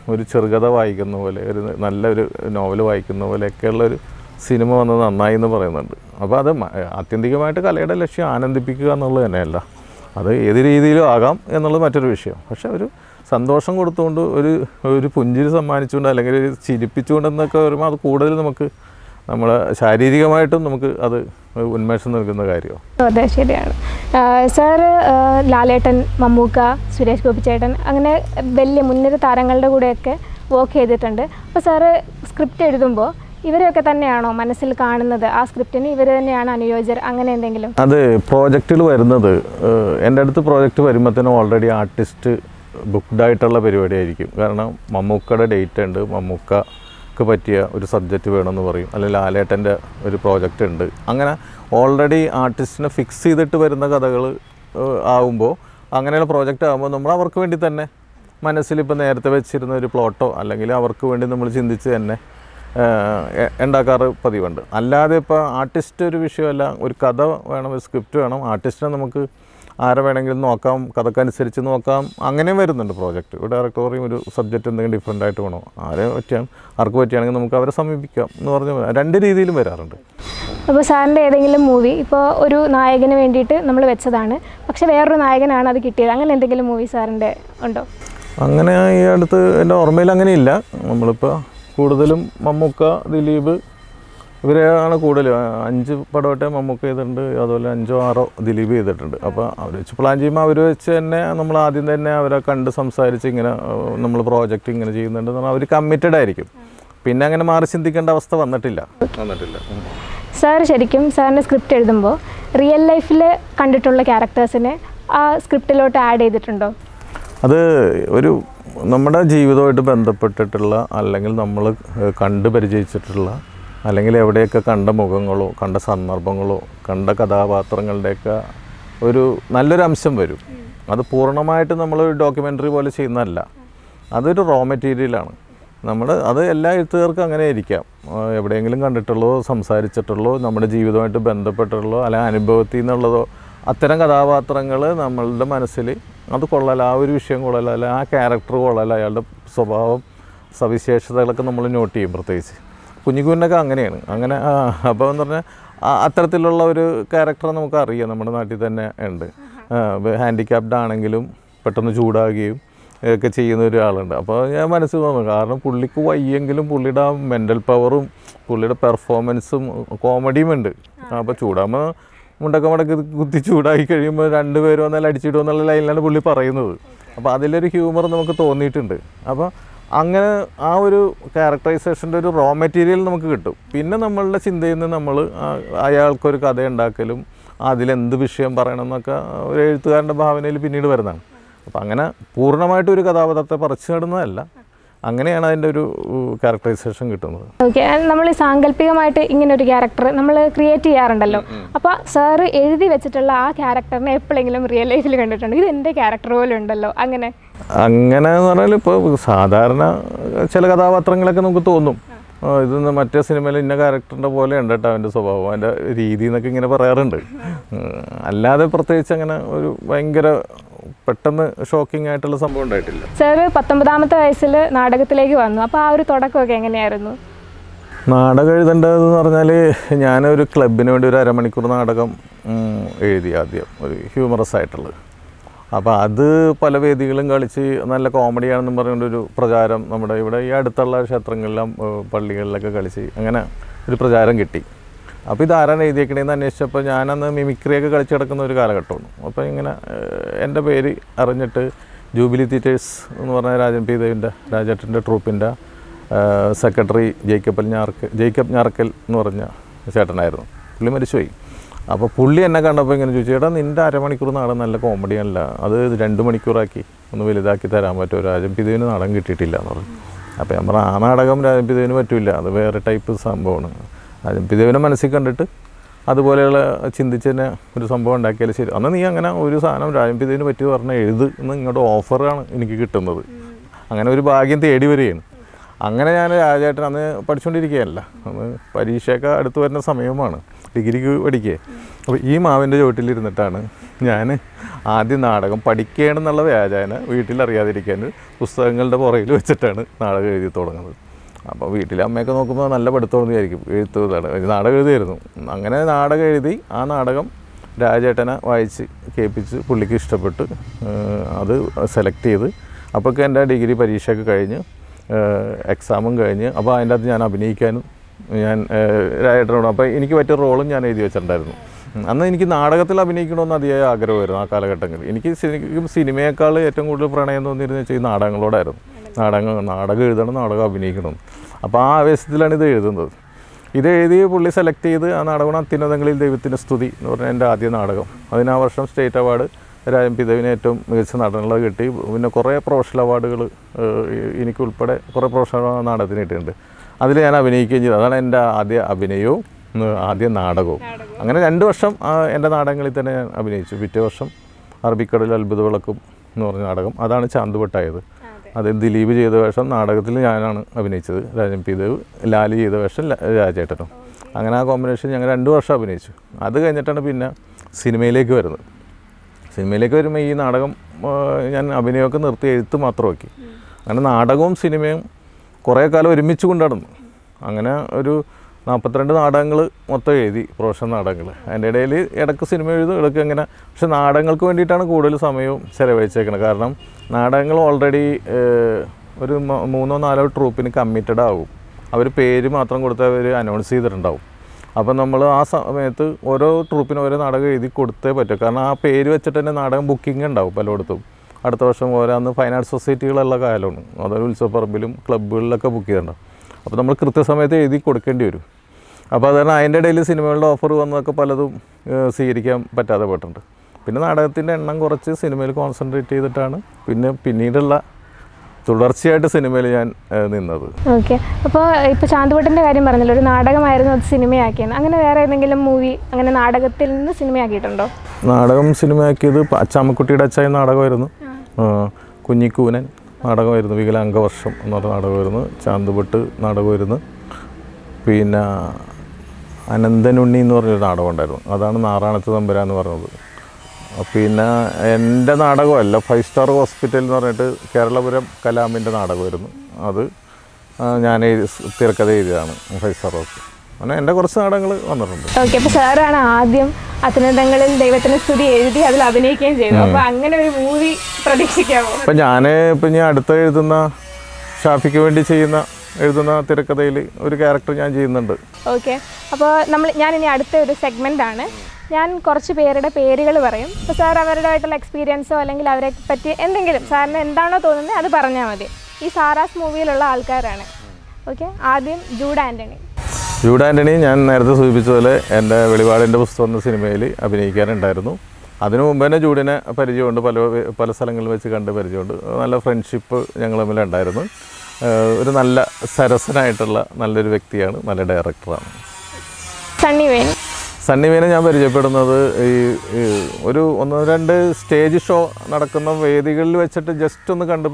Speaker 1: ഒരു ചെറുകഥ വായിക്കുന്ന പോലെ ഒരു നല്ലൊരു നോവൽ വായിക്കുന്ന പോലെയൊക്കെയുള്ള ഒരു സിനിമ വന്നത് നന്നായി എന്ന് പറയുന്നുണ്ട്. അപ്പോൾ അത് ആത്യന്തികമായിട്ട് കലയുടെ ലക്ഷ്യം ആനന്ദിപ്പിക്കുക എന്നുള്ളത് തന്നെയല്ല. അത് ഏത് രീതിയിലും ആകാം എന്നുള്ളത് മറ്റൊരു വിഷയം. പക്ഷെ ഒരു സന്തോഷം കൊടുത്തുകൊണ്ട് ഒരു ഒരു പുഞ്ചിരി സമ്മാനിച്ചുകൊണ്ട് അല്ലെങ്കിൽ ചിരിപ്പിച്ചുകൊണ്ടെന്നൊക്കെ വരുമ്പോൾ അത് കൂടുതൽ നമുക്ക് നമ്മൾ ശാരീരികമായിട്ടും നമുക്ക് അത് ഉന്മേഷം നൽകുന്ന കാര്യമാണ്.
Speaker 2: അതെ ശരിയാണ്. സാറ് ലാലേട്ടൻ മമ്മൂക്ക സുരേഷ് ഗോപിച്ചേട്ടൻ അങ്ങനെ വലിയ മുൻനിര താരങ്ങളുടെ കൂടെയൊക്കെ വർക്ക് ചെയ്തിട്ടുണ്ട്. അപ്പോൾ സാറ് സ്ക്രിപ്റ്റ് എഴുതുമ്പോൾ ഇവരെയൊക്കെ തന്നെയാണോ മനസ്സിൽ കാണുന്നത്? ആ സ്ക്രിപ്റ്റിന് ഇവർ തന്നെയാണ് അനുയോജ്യർ അങ്ങനെ എന്തെങ്കിലും?
Speaker 1: അത് പ്രോജക്റ്റുകൾ വരുന്നത് എന്റെ അടുത്ത് പ്രോജക്റ്റ് വരുമ്പോഴത്തേനും ഓൾറെഡി ആർട്ടിസ്റ്റ് ബുക്ക്ഡ് ആയിട്ടുള്ള പരിപാടിയായിരിക്കും. കാരണം മമ്മൂക്കയുടെ ഡേറ്റ് ഉണ്ട്. മമ്മൂക്കക്ക് പറ്റിയ ഒരു സബ്ജക്റ്റ് വേണമെന്ന് പറയും. അല്ലെങ്കിൽ ലാലേട്ടന്റെ ഒരു പ്രോജക്റ്റ് ഉണ്ട്. അങ്ങനെ ഓൾറെഡി ആർട്ടിസ്റ്റിനെ ഫിക്സ് ചെയ്തിട്ട് വരുന്ന കഥകൾ ആവുമ്പോൾ അങ്ങനെയുള്ള പ്രോജക്റ്റ് ആകുമ്പോൾ നമ്മൾ അവർക്ക് വേണ്ടി തന്നെ മനസ്സിൽ ഇപ്പോൾ നേരത്തെ വെച്ചിരുന്ന ഒരു പ്ലോട്ടോ അല്ലെങ്കിൽ അവർക്ക് വേണ്ടി നമ്മൾ ചിന്തിച്ച് തന്നെ ഉണ്ടാക്കാറ് പതിവുണ്ട്. അല്ലാതെ ഇപ്പോൾ ആർട്ടിസ്റ്റ് ഒരു വിഷയമല്ല ഒരു കഥ വേണം ഒരു സ്ക്രിപ്റ്റ് വേണം ആർട്ടിസ്റ്റിനെ നമുക്ക് ആരെ വേണമെങ്കിലും നോക്കാം കഥക്കനുസരിച്ച് നോക്കാം അങ്ങനെയും വരുന്നുണ്ട് പ്രോജക്റ്റ് ഒരു ഡയറക്ടോറിയും ഒരു സബ്ജക്റ്റ് എന്തെങ്കിലും ഡിഫറെന്റ് ആയിട്ട് വേണോ? ആരെ പറ്റിയാണ് ആർക്ക് പറ്റുകയാണെങ്കിൽ നമുക്ക് അവരെ സമീപിക്കാം എന്ന് പറഞ്ഞ് രണ്ട് രീതിയിലും വരാറുണ്ട്.
Speaker 2: അപ്പോൾ സാറിന്റെ ഏതെങ്കിലും മൂവി ഇപ്പോൾ ഒരു നായകന് വേണ്ടിയിട്ട് നമ്മൾ വെച്ചതാണ്. പക്ഷെ വേറൊരു നായകനാണ് അത് കിട്ടിയത്. അങ്ങനെ എന്തെങ്കിലും മൂവി സാറിന്റെ ഉണ്ടോ?
Speaker 1: അങ്ങനെ ഈ അടുത്ത് എന്റെ ഓർമ്മയിൽ അങ്ങനെയില്ല നമ്മളിപ്പോൾ കൂടുതലും മമ്മൂക്ക ദിലീപ് ഇവരെയാണ് കൂടുതൽ. അഞ്ച് പടവട്ടെ മമ്മൂക്ക് ചെയ്തിട്ടുണ്ട് അതുപോലെ അഞ്ചോ ആറോ ദിലീപ് ചെയ്തിട്ടുണ്ട്. അപ്പോൾ അവർ വെച്ച് പ്ലാൻ ചെയ്യുമ്പോൾ അവർ വെച്ച് തന്നെ നമ്മൾ ആദ്യം തന്നെ അവരെ കണ്ട് സംസാരിച്ച് ഇങ്ങനെ നമ്മൾ പ്രോജക്റ്റ് ഇങ്ങനെ ചെയ്യുന്നുണ്ട് എന്ന് പറഞ്ഞാൽ അവർ കമ്മിറ്റഡ് ആയിരിക്കും. പിന്നെ അങ്ങനെ മാറി ചിന്തിക്കേണ്ട അവസ്ഥ വന്നിട്ടില്ല. വന്നിട്ടില്ല.
Speaker 2: സാർ ശരിക്കും സാറിന്റെ സ്ക്രിപ്റ്റ് എഴുതുമ്പോൾ റിയൽ ലൈഫിൽ കണ്ടിട്ടുള്ള ക്യാരക്ടേഴ്സിനെ ആ സ്ക്രിപ്റ്റിലോട്ട് ആഡ് ചെയ്തിട്ടുണ്ടോ?
Speaker 1: അത് ഒരു നമ്മുടെ ജീവിതമായിട്ട് ബന്ധപ്പെട്ടിട്ടുള്ള അല്ലെങ്കിൽ നമ്മൾ കണ്ടു പരിചയിച്ചിട്ടുള്ള അല്ലെങ്കിൽ എവിടെയൊക്കെ കണ്ട മുഖങ്ങളോ കണ്ട സന്ദർഭങ്ങളോ കണ്ട കഥാപാത്രങ്ങളുടെയൊക്കെ ഒരു നല്ലൊരു അംശം വരും. അത് പൂർണമായിട്ട് നമ്മൾ ഡോക്യുമെന്ററി പോലെ ചെയ്യുന്നതല്ല. അതൊരു റോ മെറ്റീരിയലാണ് നമ്മൾ അത് എല്ലാ എഴുത്തുകാർക്കും അങ്ങനെ ആയിരിക്കാം എവിടെയെങ്കിലും കണ്ടിട്ടുള്ളോ സംസാരിച്ചിട്ടുള്ളോ നമ്മുടെ ജീവിതമായിട്ട് ബന്ധപ്പെട്ടുള്ളോ അല്ലെങ്കിൽ അനുഭവത്തിൽ നിന്നുള്ളതോ അത്തരം കഥാപാത്രങ്ങൾ നമ്മളുടെ മനസ്സിൽ അത് കൊള്ളല ആ ഒരു വിഷയം കൊള്ളല ആ ക്യാരക്ടർ കൊള്ളല അയാളുടെ സ്വഭാവം സവിശേഷതകളൊക്കെ നമ്മൾ നോട്ട് ചെയ്യും പ്രത്യേകിച്ച്. കുഞ്ഞിക്കുഞ്ഞൊക്കെ അങ്ങനെയാണ്. അങ്ങനെ അപ്പോൾ എന്ന് പറഞ്ഞാൽ അത്തരത്തിലുള്ള ഒരു ക്യാരക്ടർ നമുക്ക് അറിയാം. നമ്മുടെ നാട്ടിൽ തന്നെ ഉണ്ട്. ഹാൻഡിക്യാപ്ഡ് ആണെങ്കിലും പെട്ടെന്ന് ചൂടാകുകയും ഒക്കെ ചെയ്യുന്ന ഒരാളുണ്ട്. അപ്പോൾ ഞാൻ മനസ്സിൽ തോന്നുന്നു കാരണം പുള്ളിക്ക് വയ്യെങ്കിലും പുള്ളിയുടെ ആ മെന്റൽ പവറും പുള്ളിയുടെ പെർഫോമൻസും കോമഡിയും ഉണ്ട്. അപ്പോൾ ചൂടാകുമ്പോൾ മുണ്ടൊക്കെ മടക്കി കുത്തി ചൂടാക്കി കഴിയുമ്പോൾ രണ്ടുപേരും വന്നാൽ അടിച്ചിടും എന്നുള്ള ലൈനിലാണ് പുള്ളി പറയുന്നത്. അപ്പോൾ അതിലൊരു ഹ്യൂമർ നമുക്ക് തോന്നിയിട്ടുണ്ട്. അപ്പോൾ അങ്ങനെ ആ ഒരു ക്യാരക്ടറൈസേഷന്റെ ഒരു റോ മെറ്റീരിയൽ നമുക്ക് കിട്ടും. പിന്നെ നമ്മളുടെ ചിന്തയിൽ നിന്ന് നമ്മൾ അയാൾക്കൊരു കഥ ഉണ്ടാക്കലും അതിലെന്ത് വിഷയം പറയണം എന്നൊക്കെ ഒരു എഴുത്തുകാരന്റെ ഭാവനയിൽ പിന്നീട് വരുന്നതാണ്. അപ്പം അങ്ങനെ പൂർണമായിട്ട് ഒരു കഥാപാത്രത്തെ പറിച്ചു നടുന്നതല്ല. അങ്ങനെയാണ് അതിന്റെ ഒരു ക്യാരക്ടറൈസേഷൻ കിട്ടുന്നത്.
Speaker 2: ഓക്കെ നമ്മൾ സാങ്കല്പികമായിട്ട് ഇങ്ങനെ ഒരു ക്യാരക്ടർ നമ്മൾ ക്രിയേറ്റ് ചെയ്യാറുണ്ടല്ലോ. അപ്പോൾ സാറ് എഴുതി വെച്ചിട്ടുള്ള ആ ക്യാരക്ടറിനെ എപ്പോഴെങ്കിലും റിയൽ ലൈഫിൽ കണ്ടിട്ടുണ്ട്? ഇത് എന്റെ ക്യാരക്ടർ പോലെ ഉണ്ടല്ലോ അങ്ങനെ.
Speaker 1: അങ്ങനെ എന്ന് പറഞ്ഞാൽ ഇപ്പോൾ സാധാരണ ചില കഥാപാത്രങ്ങളൊക്കെ നമുക്ക് തോന്നും. ഇത് മറ്റേ സിനിമയിൽ ഇന്ന ക്യാരക്ടറിന്റെ പോലെ ഉണ്ട് കേട്ടോ അവന്റെ സ്വഭാവം. അവന്റെ രീതി എന്നൊക്കെ ഇങ്ങനെ പറയാറുണ്ട്. അല്ലാതെ പ്രത്യേകിച്ച് അങ്ങനെ ഒരു ഭയങ്കര പെട്ടെന്ന് ഷോക്കിംഗ് ആയിട്ടുള്ള സംഭവം ഉണ്ടായിട്ടില്ല.
Speaker 2: സാറ് പത്തൊമ്പതാമത്തെ വയസ്സിൽ നാടകത്തിലേക്ക് വന്നു. അപ്പോൾ ആ ഒരു തുടക്കമൊക്കെ എങ്ങനെയായിരുന്നു?
Speaker 1: നാടകം എഴുതേണ്ടതെന്ന് പറഞ്ഞാൽ ഞാനൊരു ക്ലബിന് വേണ്ടി ഒരു അരമണിക്കൂർ നാടകം എഴുതി ആദ്യം. ഒരു ഹ്യൂമറസ് ആയിട്ടുള്ളത്. അപ്പോൾ അത് പല വേദികളും കളിച്ച് നല്ല കോമഡിയാണെന്നും പറഞ്ഞുകൊണ്ട് ഒരു പ്രചാരം നമ്മുടെ ഇവിടെ ഈ അടുത്തുള്ള ക്ഷേത്രങ്ങളിലും പള്ളികളിലൊക്കെ കളിച്ച് അങ്ങനെ ഒരു പ്രചാരം കിട്ടി. അപ്പോൾ ഇത് ആരാണ് എഴുതിയേക്കണേന്ന് അന്വേഷിച്ചപ്പോൾ ഞാനന്ന് മിമിക്രിയൊക്കെ കളിച്ച് കിടക്കുന്ന ഒരു കാലഘട്ടമാണ്. അപ്പോൾ ഇങ്ങനെ എന്റെ പേര് അറിഞ്ഞിട്ട് ജൂബിലി തിയേറ്റേഴ്സ് എന്ന് പറഞ്ഞ രാജൻ പി ദേവിന്റെ രാജേട്ടന്റെ ട്രൂപ്പിന്റെ സെക്രട്ടറി ജേക്കബ് ഞാർക്ക് ജേക്കബ് ഞാർക്കൽ എന്ന് പറഞ്ഞ ചേട്ടനായിരുന്നു. പുള്ളി മരിച്ചുപോയി. അപ്പോൾ പുള്ളി എന്നെ കണ്ടപ്പോൾ ഇങ്ങനെ ചോദിച്ചു ചേട്ടാ നിന്റെ അരമണിക്കൂർ നാടൻ നല്ല കോമഡിയല്ല അത് രണ്ട് മണിക്കൂറാക്കി. ഒന്ന് വലുതാക്കി തരാൻ പറ്റുമോ രാജൻ പിതുവിന് നാടൻ കിട്ടിയിട്ടില്ല എന്ന് പറഞ്ഞു. അപ്പോൾ ഞാൻ ആ നാടകം രാജൻ പിതുവിന് പറ്റില്ല അത് വേറെ ടൈപ്പ് സംഭവമാണ്. രാജൻ പിതാവിനെ മനസ്സിൽ കണ്ടിട്ട് അതുപോലെയുള്ള ചിന്തിച്ച് തന്നെ ഒരു സംഭവം ഉണ്ടാക്കിയാൽ ശരി. അന്ന് നീ അങ്ങനെ ഒരു സാധനം രാജം പിതാവിന് പറ്റി പറഞ്ഞ എഴുത് എന്ന് ഇങ്ങോട്ട് ഓഫറാണ് എനിക്ക് കിട്ടുന്നത്. അങ്ങനെ ഒരു ഭാഗ്യം തേടി വരികയാണ്. അങ്ങനെ ഞാൻ രാജേട്ടൻ അന്ന് പഠിച്ചുകൊണ്ടിരിക്കുകയല്ല. അന്ന് പരീക്ഷയൊക്കെ അടുത്ത് വരുന്ന സമയമാണ്. ഡിഗ്രിക്ക് പഠിക്കുക. അപ്പോൾ ഈ മാവിന്റെ ചുവട്ടിലിരുന്നിട്ടാണ് ഞാൻ ആദ്യം നാടകം പഠിക്കുകയാണെന്നുള്ള വ്യാജാന വീട്ടിലറിയാതിരിക്കാൻ പുസ്തകങ്ങളുടെ പുറകിൽ വെച്ചിട്ടാണ് നാടകം എഴുതി തുടങ്ങുന്നത്. അപ്പോൾ വീട്ടിലെ അമ്മയൊക്കെ നോക്കുമ്പോൾ നല്ല പഠിത്തമെന്ന് വിചാരിക്കും. എഴുത്ത് നാടകം എഴുതിയായിരുന്നു. അങ്ങനെ നാടകം എഴുതി ആ നാടകം രാജേട്ടനെ വായിച്ച് കേൾപ്പിച്ച് പുള്ളിക്ക് ഇഷ്ടപ്പെട്ട് അത് സെലക്ട് ചെയ്ത് അപ്പോഴൊക്കെ എന്റെ ഡിഗ്രി പരീക്ഷയൊക്കെ കഴിഞ്ഞ് എക്സാമും കഴിഞ്ഞ് അപ്പോൾ അതിന്റെ അകത്ത് ഞാൻ അഭിനയിക്കാനും ഞാൻ രാജേട്ടനോട് അപ്പോൾ എനിക്ക് പറ്റിയ റോളും ഞാൻ എഴുതി വെച്ചിട്ടുണ്ടായിരുന്നു. അന്ന് എനിക്ക് നാടകത്തിൽ അഭിനയിക്കണമെന്ന് അതിയായ ആഗ്രഹമായിരുന്നു ആ കാലഘട്ടങ്ങളിൽ. എനിക്ക് ശരിക്കും സിനിമയേക്കാൾ ഏറ്റവും കൂടുതൽ പ്രണയം തോന്നിയിരുന്നത് വെച്ചാൽ ഈ നാടകങ്ങളോടായിരുന്നു. നാടകം നാടകം എഴുതണം നാടകം അഭിനയിക്കണം. അപ്പോൾ ആ ആവേശത്തിലാണ് ഇത് എഴുതുന്നത്. ഇത് എഴുതി പുള്ളി സെലക്ട് ചെയ്ത് ആ നാടകമാണ് അത്യുന്നതങ്ങളിൽ ദൈവത്തിന്റെ സ്തുതി എന്ന് പറഞ്ഞാൽ എന്റെ ആദ്യ നാടകം. അതിന് ആ വർഷം സ്റ്റേറ്റ് അവാർഡ് രാജൻ പിതാവിന് ഏറ്റവും മികച്ച നടനുള്ള കിട്ടി. പിന്നെ കുറേ പ്രൊഫഷണൽ അവാർഡുകൾ എനിക്കുൾപ്പെടെ കുറേ പ്രൊഫഷണൽ നാടകത്തിന് കിട്ടിയിട്ടുണ്ട്. അതിൽ ഞാൻ അഭിനയിക്കുകയും ചെയ്തു. അതാണ് എന്റെ ആദ്യ അഭിനയവും ആദ്യ നാടകവും. അങ്ങനെ രണ്ട് വർഷം എന്റെ നാടകങ്ങളിൽ തന്നെ ഞാൻ അഭിനയിച്ചു. പിറ്റേ വർഷം അറബിക്കടൽ അത്ഭുത വിളക്കും എന്ന് പറഞ്ഞ നാടകം. അതാണ് ചാന്തുപെട്ടായത്. അത് ദിലീപ് ചെയ്ത വേഷം നാടകത്തിൽ ഞാനാണ് അഭിനയിച്ചത്. രാജൻ പി ദേവ് ലാലി ചെയ്ത വേഷം രാജേട്ടനും. അങ്ങനെ ആ കോമ്പിനേഷൻ ഞങ്ങൾ രണ്ട് വർഷം അഭിനയിച്ചു. അത് കഴിഞ്ഞിട്ടാണ് പിന്നെ സിനിമയിലേക്ക് വരുന്നത്. സിനിമയിലേക്ക് വരുമ്പോൾ ഈ നാടകം ഞാൻ അഭിനയമൊക്കെ നിർത്തി എഴുത്ത് മാത്രമാക്കി. അങ്ങനെ നാടകവും സിനിമയും കുറേ കാലം ഒരുമിച്ച് കൊണ്ടാടുന്നു അങ്ങനെ ഒരു നാൽപ്പത്തിരണ്ട് നാടകങ്ങൾ മൊത്തം എഴുതി പ്രൊഫഷണൽ നാടകങ്ങൾ അതിന്റെ ഇടയിൽ ഇടയ്ക്ക് സിനിമ എഴുതും ഇടയ്ക്ക് അങ്ങനെ പക്ഷെ നാടകങ്ങൾക്ക് വേണ്ടിയിട്ടാണ് കൂടുതൽ സമയവും ചിലവഴിച്ചേക്കുന്നത് കാരണം നാടകങ്ങൾ ഓൾറെഡി ഒരു മൂന്നോ നാലോ ട്രൂപ്പിന് കമ്മിറ്റഡ് ആവും. അവർ പേര് മാത്രം കൊടുത്ത് അവർ അനൗൺസ് ചെയ്തിട്ടുണ്ടാവും. അപ്പം നമ്മൾ ആ സമയത്ത് ഓരോ ട്രൂപ്പിന് ഓരോ നാടകം എഴുതി കൊടുത്തേ പറ്റും. കാരണം ആ പേര് വെച്ചിട്ട് തന്നെ നാടകം ബുക്കിംഗ് ഉണ്ടാവും പലയിടത്തും. അടുത്ത വർഷം ഓരോന്ന് ഫൈൻ ആർട്സ് സൊസൈറ്റികളുള്ള കാലമാണ്. അതൊരു ഉത്സവപ്പറമ്പിലും ക്ലബ്ബുകളിലൊക്കെ ബുക്ക് ചെയ്തിട്ടുണ്ടാവും. അപ്പോൾ നമ്മൾ കൃത്യസമയത്ത് എഴുതി കൊടുക്കേണ്ടി വരും. അപ്പോൾ അതുകാരണം അതിന്റെ ഇടയിൽ സിനിമകളുടെ ഓഫർ വന്നതൊക്കെ പലതും സ്വീകരിക്കാൻ പറ്റാതെ പോയിട്ടുണ്ട്. പിന്നെ നാടകത്തിന്റെ എണ്ണം കുറച്ച് സിനിമയിൽ കോൺസെൻട്രേറ്റ് ചെയ്തിട്ടാണ്. പിന്നെ പിന്നീടുള്ള തുടർച്ചയായിട്ട് സിനിമയിൽ ഞാൻ നിന്നത്.
Speaker 2: ഓക്കെ. അപ്പോൾ ഇപ്പോൾ ചാന്തുപൊട്ടിന്റെ കാര്യം പറഞ്ഞല്ലോ ഒരു നാടകമായിരുന്നു അത് സിനിമയാക്കിയത് അങ്ങനെ വേറെ ഏതെങ്കിലും മൂവി അങ്ങനെ നാടകത്തിൽ നിന്ന് സിനിമയാക്കിയിട്ടുണ്ടോ?
Speaker 1: നാടകം സിനിമയാക്കിയത് അച്ചാമ്മക്കുട്ടിയുടെ അച്ചായ നാടകമായിരുന്നു. കുഞ്ഞിക്കൂനൻ നാടകമായിരുന്നു. വികലാംഗവർഷം എന്ന് പറഞ്ഞ നാടകമായിരുന്നു. ചാന്തുപെട്ട് നാടകമായിരുന്നു. പിന്നെ അനന്തനുണ്ണി എന്ന് പറഞ്ഞൊരു നാടകം ഉണ്ടായിരുന്നു. അതാണ് നാറാണത്ത് തമ്പുരാൻ എന്ന് പറഞ്ഞത്. പിന്നെ എന്റെ നാടകമല്ല ഫൈവ് സ്റ്റാർ ഹോസ്പിറ്റൽ എന്ന് പറഞ്ഞിട്ട് കേരളപുരം കലാമിന്റെ നാടകമായിരുന്നു. അത് ഞാൻ തിരക്കഥ എഴുതിയതാണ് ഫൈവ് സ്റ്റാർ ഹോസ്പിറ്റൽ. അങ്ങനെ എന്റെ കുറച്ച് നാടകങ്ങൾ വന്നിട്ടുണ്ട്.
Speaker 2: ഓക്കെ അപ്പോൾ സാറാണ് ആദ്യം അത്യുന്നതങ്ങളിൽ ദൈവത്തിന് സ്തുതി എഴുതി അതിൽ അഭിനയിക്കുകയും ചെയ്തു. അപ്പോൾ അങ്ങനെ ഒരു മൂവി പ്രതീക്ഷിക്കാമോ
Speaker 1: അപ്പോൾ ഞാൻ ഇപ്പം ഞാൻ അടുത്ത എഴുതുന്ന ഷാഫിക്ക് വേണ്ടി ചെയ്യുന്ന എഴുതുന്ന തിരക്കഥയിൽ ഒരു ക്യാരക്ടർ ഞാൻ ചെയ്യുന്നുണ്ട്.
Speaker 2: ഓക്കെ അപ്പോൾ നമ്മൾ ഞാൻ ഇനി അടുത്ത ഒരു സെഗ്മെന്റ് ആണ്. ഞാൻ കുറച്ച് പേരുടെ പേരുകൾ പറയും. അപ്പോൾ സാർ അവരുടേതായിട്ടുള്ള എക്സ്പീരിയൻസോ അല്ലെങ്കിൽ അവരെ പറ്റി എന്തെങ്കിലും സാറിന് എന്താണോ തോന്നുന്നത് അത് പറഞ്ഞാൽ മതി. ഈ സാറാസ് മൂവിയിലുള്ള ആൾക്കാരാണ്. ഓക്കെ ആദ്യം ജൂഡ് ആന്റണി
Speaker 1: ജൂഡ് ആന്റണി ഞാൻ നേരത്തെ സൂചിപ്പിച്ച പോലെ എന്റെ വെളിപാടിന്റെ പുസ്തകം എന്ന സിനിമയിൽ അഭിനയിക്കാനുണ്ടായിരുന്നു. അതിനു മുമ്പ് തന്നെ ജൂഡിനെ പരിചയമുണ്ട്. പല പല സ്ഥലങ്ങളിൽ വെച്ച് കണ്ട് പരിചയമുണ്ട്. നല്ല ഫ്രണ്ട്ഷിപ്പ് ഞങ്ങൾ തമ്മിലുണ്ടായിരുന്നു. ഒരു നല്ല സരസനായിട്ടുള്ള നല്ലൊരു വ്യക്തിയാണ് നല്ല ഡയറക്ടറാണ്.
Speaker 2: സണ്ണിവേൻ
Speaker 1: സണ്ണിവേനെ ഞാൻ പരിചയപ്പെടുന്നത് ഈ ഈ ഒരു ഒന്ന് രണ്ട് സ്റ്റേജ് ഷോ നടക്കുന്ന വേദികളിൽ വെച്ചിട്ട് ജസ്റ്റ് ഒന്ന് കണ്ട്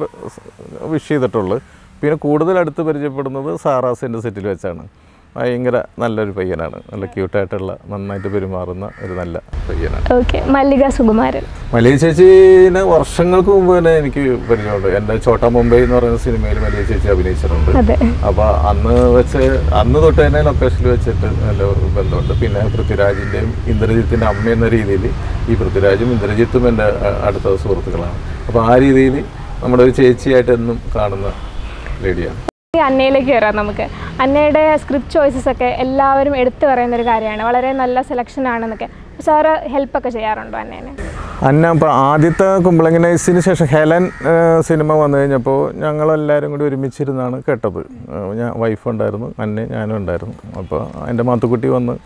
Speaker 1: വിഷ് ചെയ്തിട്ടുള്ളൂ. പിന്നെ കൂടുതൽ അടുത്ത് പരിചയപ്പെടുന്നത് സാറാസിന്റെ സെറ്റിൽ വെച്ചാണ്. ഭയങ്കര നല്ലൊരു പയ്യനാണ്. നല്ല ക്യൂട്ടായിട്ടുള്ള നന്നായിട്ട് പെരുമാറുന്ന ഒരു നല്ല പയ്യനാണ്.
Speaker 2: ഓക്കെ മല്ലിക സുകുമാരൻ.
Speaker 1: മല്ലിക ചേച്ചിനെ വർഷങ്ങൾക്ക് മുമ്പ് തന്നെ എനിക്ക് പരിചയമുണ്ട്. എന്റെ ചോട്ടാ മുംബൈ എന്ന് പറയുന്ന സിനിമയിൽ മല്ലിക ചേച്ചി അഭിനയിച്ചിട്ടുണ്ട്.
Speaker 2: അതെ.
Speaker 1: അപ്പോൾ അന്ന് വെച്ച് അന്ന് തൊട്ട് തന്നെ ലൊക്കേഷനിൽ വെച്ചിട്ട് നല്ല ബന്ധമുണ്ട്. പിന്നെ പൃഥ്വിരാജിന്റെയും ഇന്ദ്രജിത്തിന്റെ അമ്മ എന്ന രീതിയിൽ ഈ പൃഥ്വിരാജും ഇന്ദ്രജിത്തും എന്റെ അടുത്ത സുഹൃത്തുക്കളാണ്. അപ്പോൾ ആ രീതിയിൽ നമ്മുടെ ഒരു ചേച്ചിയായിട്ട് എന്നും കാണുന്ന ലേഡിയാണ്
Speaker 2: അന്നയിലേക്ക് വരാം നമുക്ക്. അന്നയുടെ സ്ക്രിപ്റ്റ് ചോയ്സസ് ഒക്കെ എല്ലാവരും എടുത്തു പറയുന്ന ഒരു കാര്യമാണ്. വളരെ നല്ല സെലക്ഷൻ ആണെന്നൊക്കെ. സാറ് ഹെൽപ്പൊക്കെ ചെയ്യാറുണ്ടോ അന്നേനെ?
Speaker 1: അന്ന ഇപ്പോൾ ആദ്യത്തെ കുമ്പളങ്ങി നൈസിന് ശേഷം ഹെലൻ സിനിമ വന്നു കഴിഞ്ഞപ്പോൾ ഞങ്ങളെല്ലാവരും കൂടി ഒരുമിച്ചിരുന്നാണ് കേട്ടത്. ഞാൻ വൈഫ് ഉണ്ടായിരുന്നു അന്നെ ഞാനും ഉണ്ടായിരുന്നു. അപ്പോൾ എന്റെ മാത്തുക്കുട്ടി വന്ന്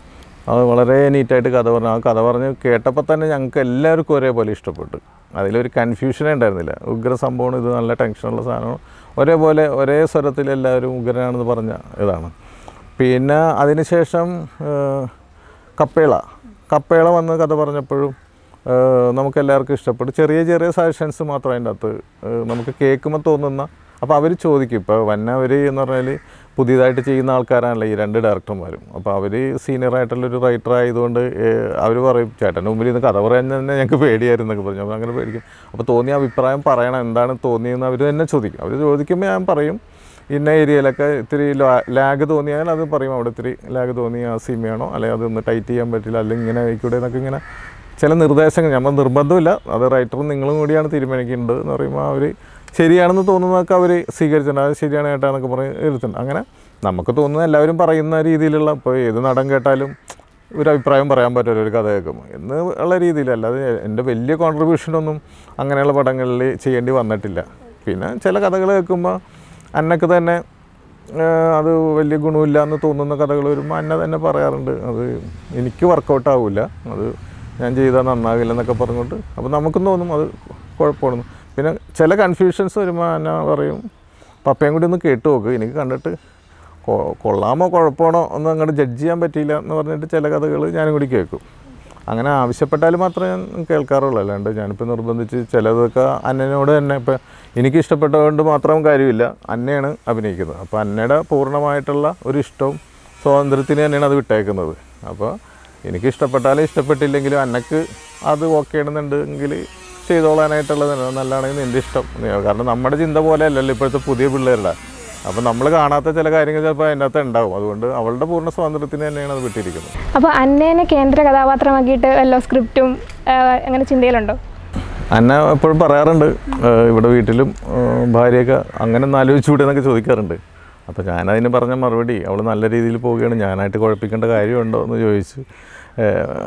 Speaker 1: അത് വളരെ നീറ്റായിട്ട് കഥ പറഞ്ഞു. ആ കഥ പറഞ്ഞ് കേട്ടപ്പോൾ തന്നെ ഞങ്ങൾക്ക് എല്ലാവർക്കും ഒരേപോലെ ഇഷ്ടപ്പെട്ടു. അതിലൊരു കൺഫ്യൂഷനേ ഉണ്ടായിരുന്നില്ല. ഉഗ്ര സംഭവമാണ് ഇത് നല്ല ടെൻഷനുള്ള സാധനമാണ്. ഒരേപോലെ ഒരേ സ്വരത്തിൽ എല്ലാവരും ഉഗ്രനാണെന്ന് പറഞ്ഞ ഇതാണ്. പിന്നെ അതിനുശേഷം കപ്പേള. കപ്പേള വന്ന് കഥ പറഞ്ഞപ്പോഴും നമുക്കെല്ലാവർക്കും ഇഷ്ടപ്പെട്ടു. ചെറിയ ചെറിയ സജഷൻസ് മാത്രം അതിന്റെ അകത്ത് നമുക്ക് കേൾക്കുമ്പോൾ തോന്നുന്ന അപ്പോൾ അവർ ചോദിക്കും. ഇപ്പോൾ വന്നവർ എന്ന് പറഞ്ഞാൽ പുതിയതായിട്ട് ചെയ്യുന്ന ആൾക്കാരാണല്ലോ ഈ രണ്ട് ഡയറക്ടർമാരും. അപ്പോൾ അവർ സീനിയർ ആയിട്ടുള്ളൊരു റൈറ്റർ ആയതുകൊണ്ട് അവർ പറയും ചേട്ടന്റെ മുമ്പിൽ ഇന്ന് കഥ പറയാൻ തന്നെ ഞങ്ങൾക്ക് പേടിയായിരുന്നു എന്നൊക്കെ പറഞ്ഞു. അപ്പോൾ അങ്ങനെ പേടിക്കും. അപ്പോൾ തോന്നിയ അഭിപ്രായം പറയണം എന്താണ് തോന്നിയെന്ന് അവർ തന്നെ ചോദിക്കും. അവർ ചോദിക്കുമ്പോൾ ഞാൻ പറയും ഇന്ന ഏരിയയിലൊക്കെ ഇത്തിരി ലാഗ് തോന്നിയാൽ അത് പറയും. അവിടെ ഇത്തിരി ലാഗ് തോന്നി ആ സിനിമയാണോ? അല്ലെങ്കിൽ അതൊന്ന് ടൈറ്റ് ചെയ്യാൻ പറ്റില്ല അല്ലെങ്കിൽ ഇങ്ങനെ ആയിക്കൂടെ എന്നൊക്കെ ഇങ്ങനെ ചില നിർദ്ദേശങ്ങൾ. നമ്മൾ നിർബന്ധമില്ല. അത് റൈറ്ററും നിങ്ങളും കൂടിയാണ് തീരുമാനിക്കേണ്ടത് എന്ന് പറയുമ്പോൾ അവർ ശരിയാണെന്ന് തോന്നുന്നതൊക്കെ അവർ സ്വീകരിച്ചിട്ടുണ്ട്. അത് ശരിയാണ് കേട്ടാ എന്നൊക്കെ പറഞ്ഞ് ഇരുത്തുന്നുണ്ട് അങ്ങനെ നമുക്ക് തോന്നുന്ന എല്ലാവരും പറയുന്ന രീതിയിലുള്ള ഇപ്പോൾ ഏത് നടൻ കേട്ടാലും ഒരു അഭിപ്രായം പറയാൻ പറ്റില്ല ഒരു കഥ കേൾക്കുമ്പോൾ. എന്ന് ഉള്ള രീതിയിലല്ല അത് എന്റെ വലിയ കോൺട്രിബ്യൂഷനൊന്നും അങ്ങനെയുള്ള പടങ്ങളിൽ ചെയ്യേണ്ടി വന്നിട്ടില്ല. പിന്നെ ചില കഥകൾ കേൾക്കുമ്പോൾ അന്നക്ക് തന്നെ അത് വലിയ ഗുണമില്ല എന്ന് തോന്നുന്ന കഥകൾ വരുമ്പോൾ അന്ന തന്നെ പറയാറുണ്ട്. അത് എനിക്ക് വർക്കൗട്ട് ആവില്ല അത് ഞാൻ ചെയ്താൽ നന്നാകില്ല എന്നൊക്കെ പറഞ്ഞുകൊണ്ട്. അപ്പോൾ നമുക്കും തോന്നും അത് കുഴപ്പമാണെന്ന്. പിന്നെ ചില കൺഫ്യൂഷൻസ് വരുമ്പോൾ എന്നാ പറയും പപ്പയും കൂടി ഒന്ന് കേട്ട് നോക്ക് എനിക്ക് കണ്ടിട്ട് കൊള്ളാമോ കുഴപ്പമാണോ ഒന്നും അങ്ങോട്ട് ജഡ്ജ് ചെയ്യാൻ പറ്റിയില്ല എന്ന് പറഞ്ഞിട്ട് ചില കഥകൾ ഞാനും കൂടി കേൾക്കും. അങ്ങനെ ആവശ്യപ്പെട്ടാൽ മാത്രമേ ഞാൻ കേൾക്കാറുള്ളൂ. അല്ലാണ്ട് ഞാനിപ്പോൾ നിർബന്ധിച്ച് ചിലതൊക്കെ അന്നനോട് തന്നെ ഇപ്പം എനിക്ക് ഇഷ്ടപ്പെട്ടതുകൊണ്ട് മാത്രം കാര്യമില്ല. അന്നയാണ് അഭിനയിക്കുന്നത്. അപ്പോൾ അന്നയുടെ പൂർണമായിട്ടുള്ള ഒരു ഇഷ്ടവും സ്വാതന്ത്ര്യത്തിന് തന്നെയാണ് അത് വിട്ടേക്കുന്നത് അപ്പോൾ എനിക്ക് ഇഷ്ടപ്പെട്ടാലും ഇഷ്ടപ്പെട്ടില്ലെങ്കിലും അന്നക്ക് അത് ഓക്കെ ആണെന്നുണ്ടെങ്കിൽ ചെയ്തോളാനായിട്ടുള്ളത് നല്ലതാണെങ്കിൽ എന്റെ ഇഷ്ടം. കാരണം നമ്മുടെ ചിന്ത പോലെ അല്ലല്ലോ ഇപ്പോഴത്തെ പുതിയ പിള്ളേരുടെ. അപ്പം നമ്മൾ കാണാത്ത ചില കാര്യങ്ങൾ ചിലപ്പോൾ അതിന്റെ അകത്ത് ഉണ്ടാവും. അതുകൊണ്ട് അവളുടെ പൂർണ സ്വാതന്ത്ര്യത്തിന് തന്നെയാണ് അത് വിട്ടിരിക്കുന്നത്.
Speaker 2: അപ്പോൾ അന്നേനെ കേന്ദ്ര കഥാപാത്രമാക്കിയിട്ട് വല്ല സ്ക്രിപ്റ്റും അങ്ങനെ ചിന്തയിലുണ്ടോ?
Speaker 1: അന്ന എപ്പോഴും പറയാറുണ്ട്. ഇവിടെ വീട്ടിലും ഭാര്യയൊക്കെ അങ്ങനെ ഒന്ന് ആലോചിച്ചുകൂടെ എന്നൊക്കെ ചോദിക്കാറുണ്ട്. അപ്പോൾ ഞാനതിന് പറഞ്ഞ മറുപടി അവൾ നല്ല രീതിയിൽ പോവുകയാണ്. ഞാനായിട്ട് കുഴപ്പിക്കേണ്ട കാര്യമുണ്ടോ എന്ന് ചോദിച്ചു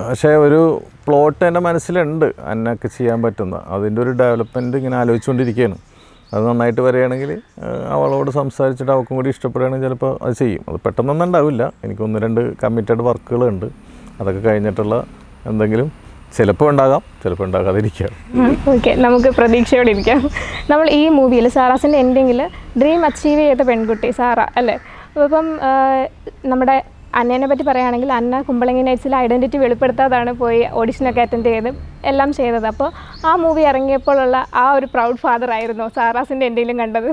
Speaker 1: പക്ഷേ ഒരു പ്ലോട്ട് എന്റെ മനസ്സിലുണ്ട് അന്നൊക്കെ ചെയ്യാൻ പറ്റുന്ന. അതിന്റെ ഒരു ഡെവലപ്മെന്റ് ഇങ്ങനെ ആലോചിച്ചുകൊണ്ടിരിക്കുകയാണ്. അത് നന്നായിട്ട് വരികയാണെങ്കിൽ അവളോട് സംസാരിച്ചിട്ട് അവൾക്കും കൂടി ഇഷ്ടപ്പെടുകയാണെങ്കിൽ ചിലപ്പോൾ അത് ചെയ്യും. അത് പെട്ടെന്നൊന്നും ഉണ്ടാവില്ല. എനിക്ക് ഒന്ന് രണ്ട് കമ്മിറ്റഡ് വർക്കുകളുണ്ട് അതൊക്കെ കഴിഞ്ഞിട്ടുള്ള എന്തെങ്കിലും ചിലപ്പോൾ ഉണ്ടാകാം ചിലപ്പോൾ ഉണ്ടാകാതിരിക്കാം.
Speaker 2: ഓക്കെ നമുക്ക് പ്രതീക്ഷയോടെ ഇരിക്കാം. നമ്മൾ ഈ മൂവിയിൽ സാറാസിന്റെ എൻഡിങ്ങിൽ ഡ്രീം അച്ചീവ് ചെയ്ത പെൺകുട്ടി സാറ അല്ലേ? അപ്പം നമ്മുടെ അന്നേനെ പറ്റി പറയുകയാണെങ്കിൽ അന്ന കുമ്പളങ്ങി നൈറ്റ്സിൽ ഐഡന്റിറ്റി വെളിപ്പെടുത്താതാണ് പോയി ഓഡിഷനൊക്കെ അറ്റൻഡ് ചെയ്ത് എല്ലാം ചെയ്തത്. അപ്പോൾ ആ മൂവി ഇറങ്ങിയപ്പോഴുള്ള ആ ഒരു പ്രൗഡ് ഫാദർ ആയിരുന്നു സാറാസിന്റെ എന്തെങ്കിലും കണ്ടത്?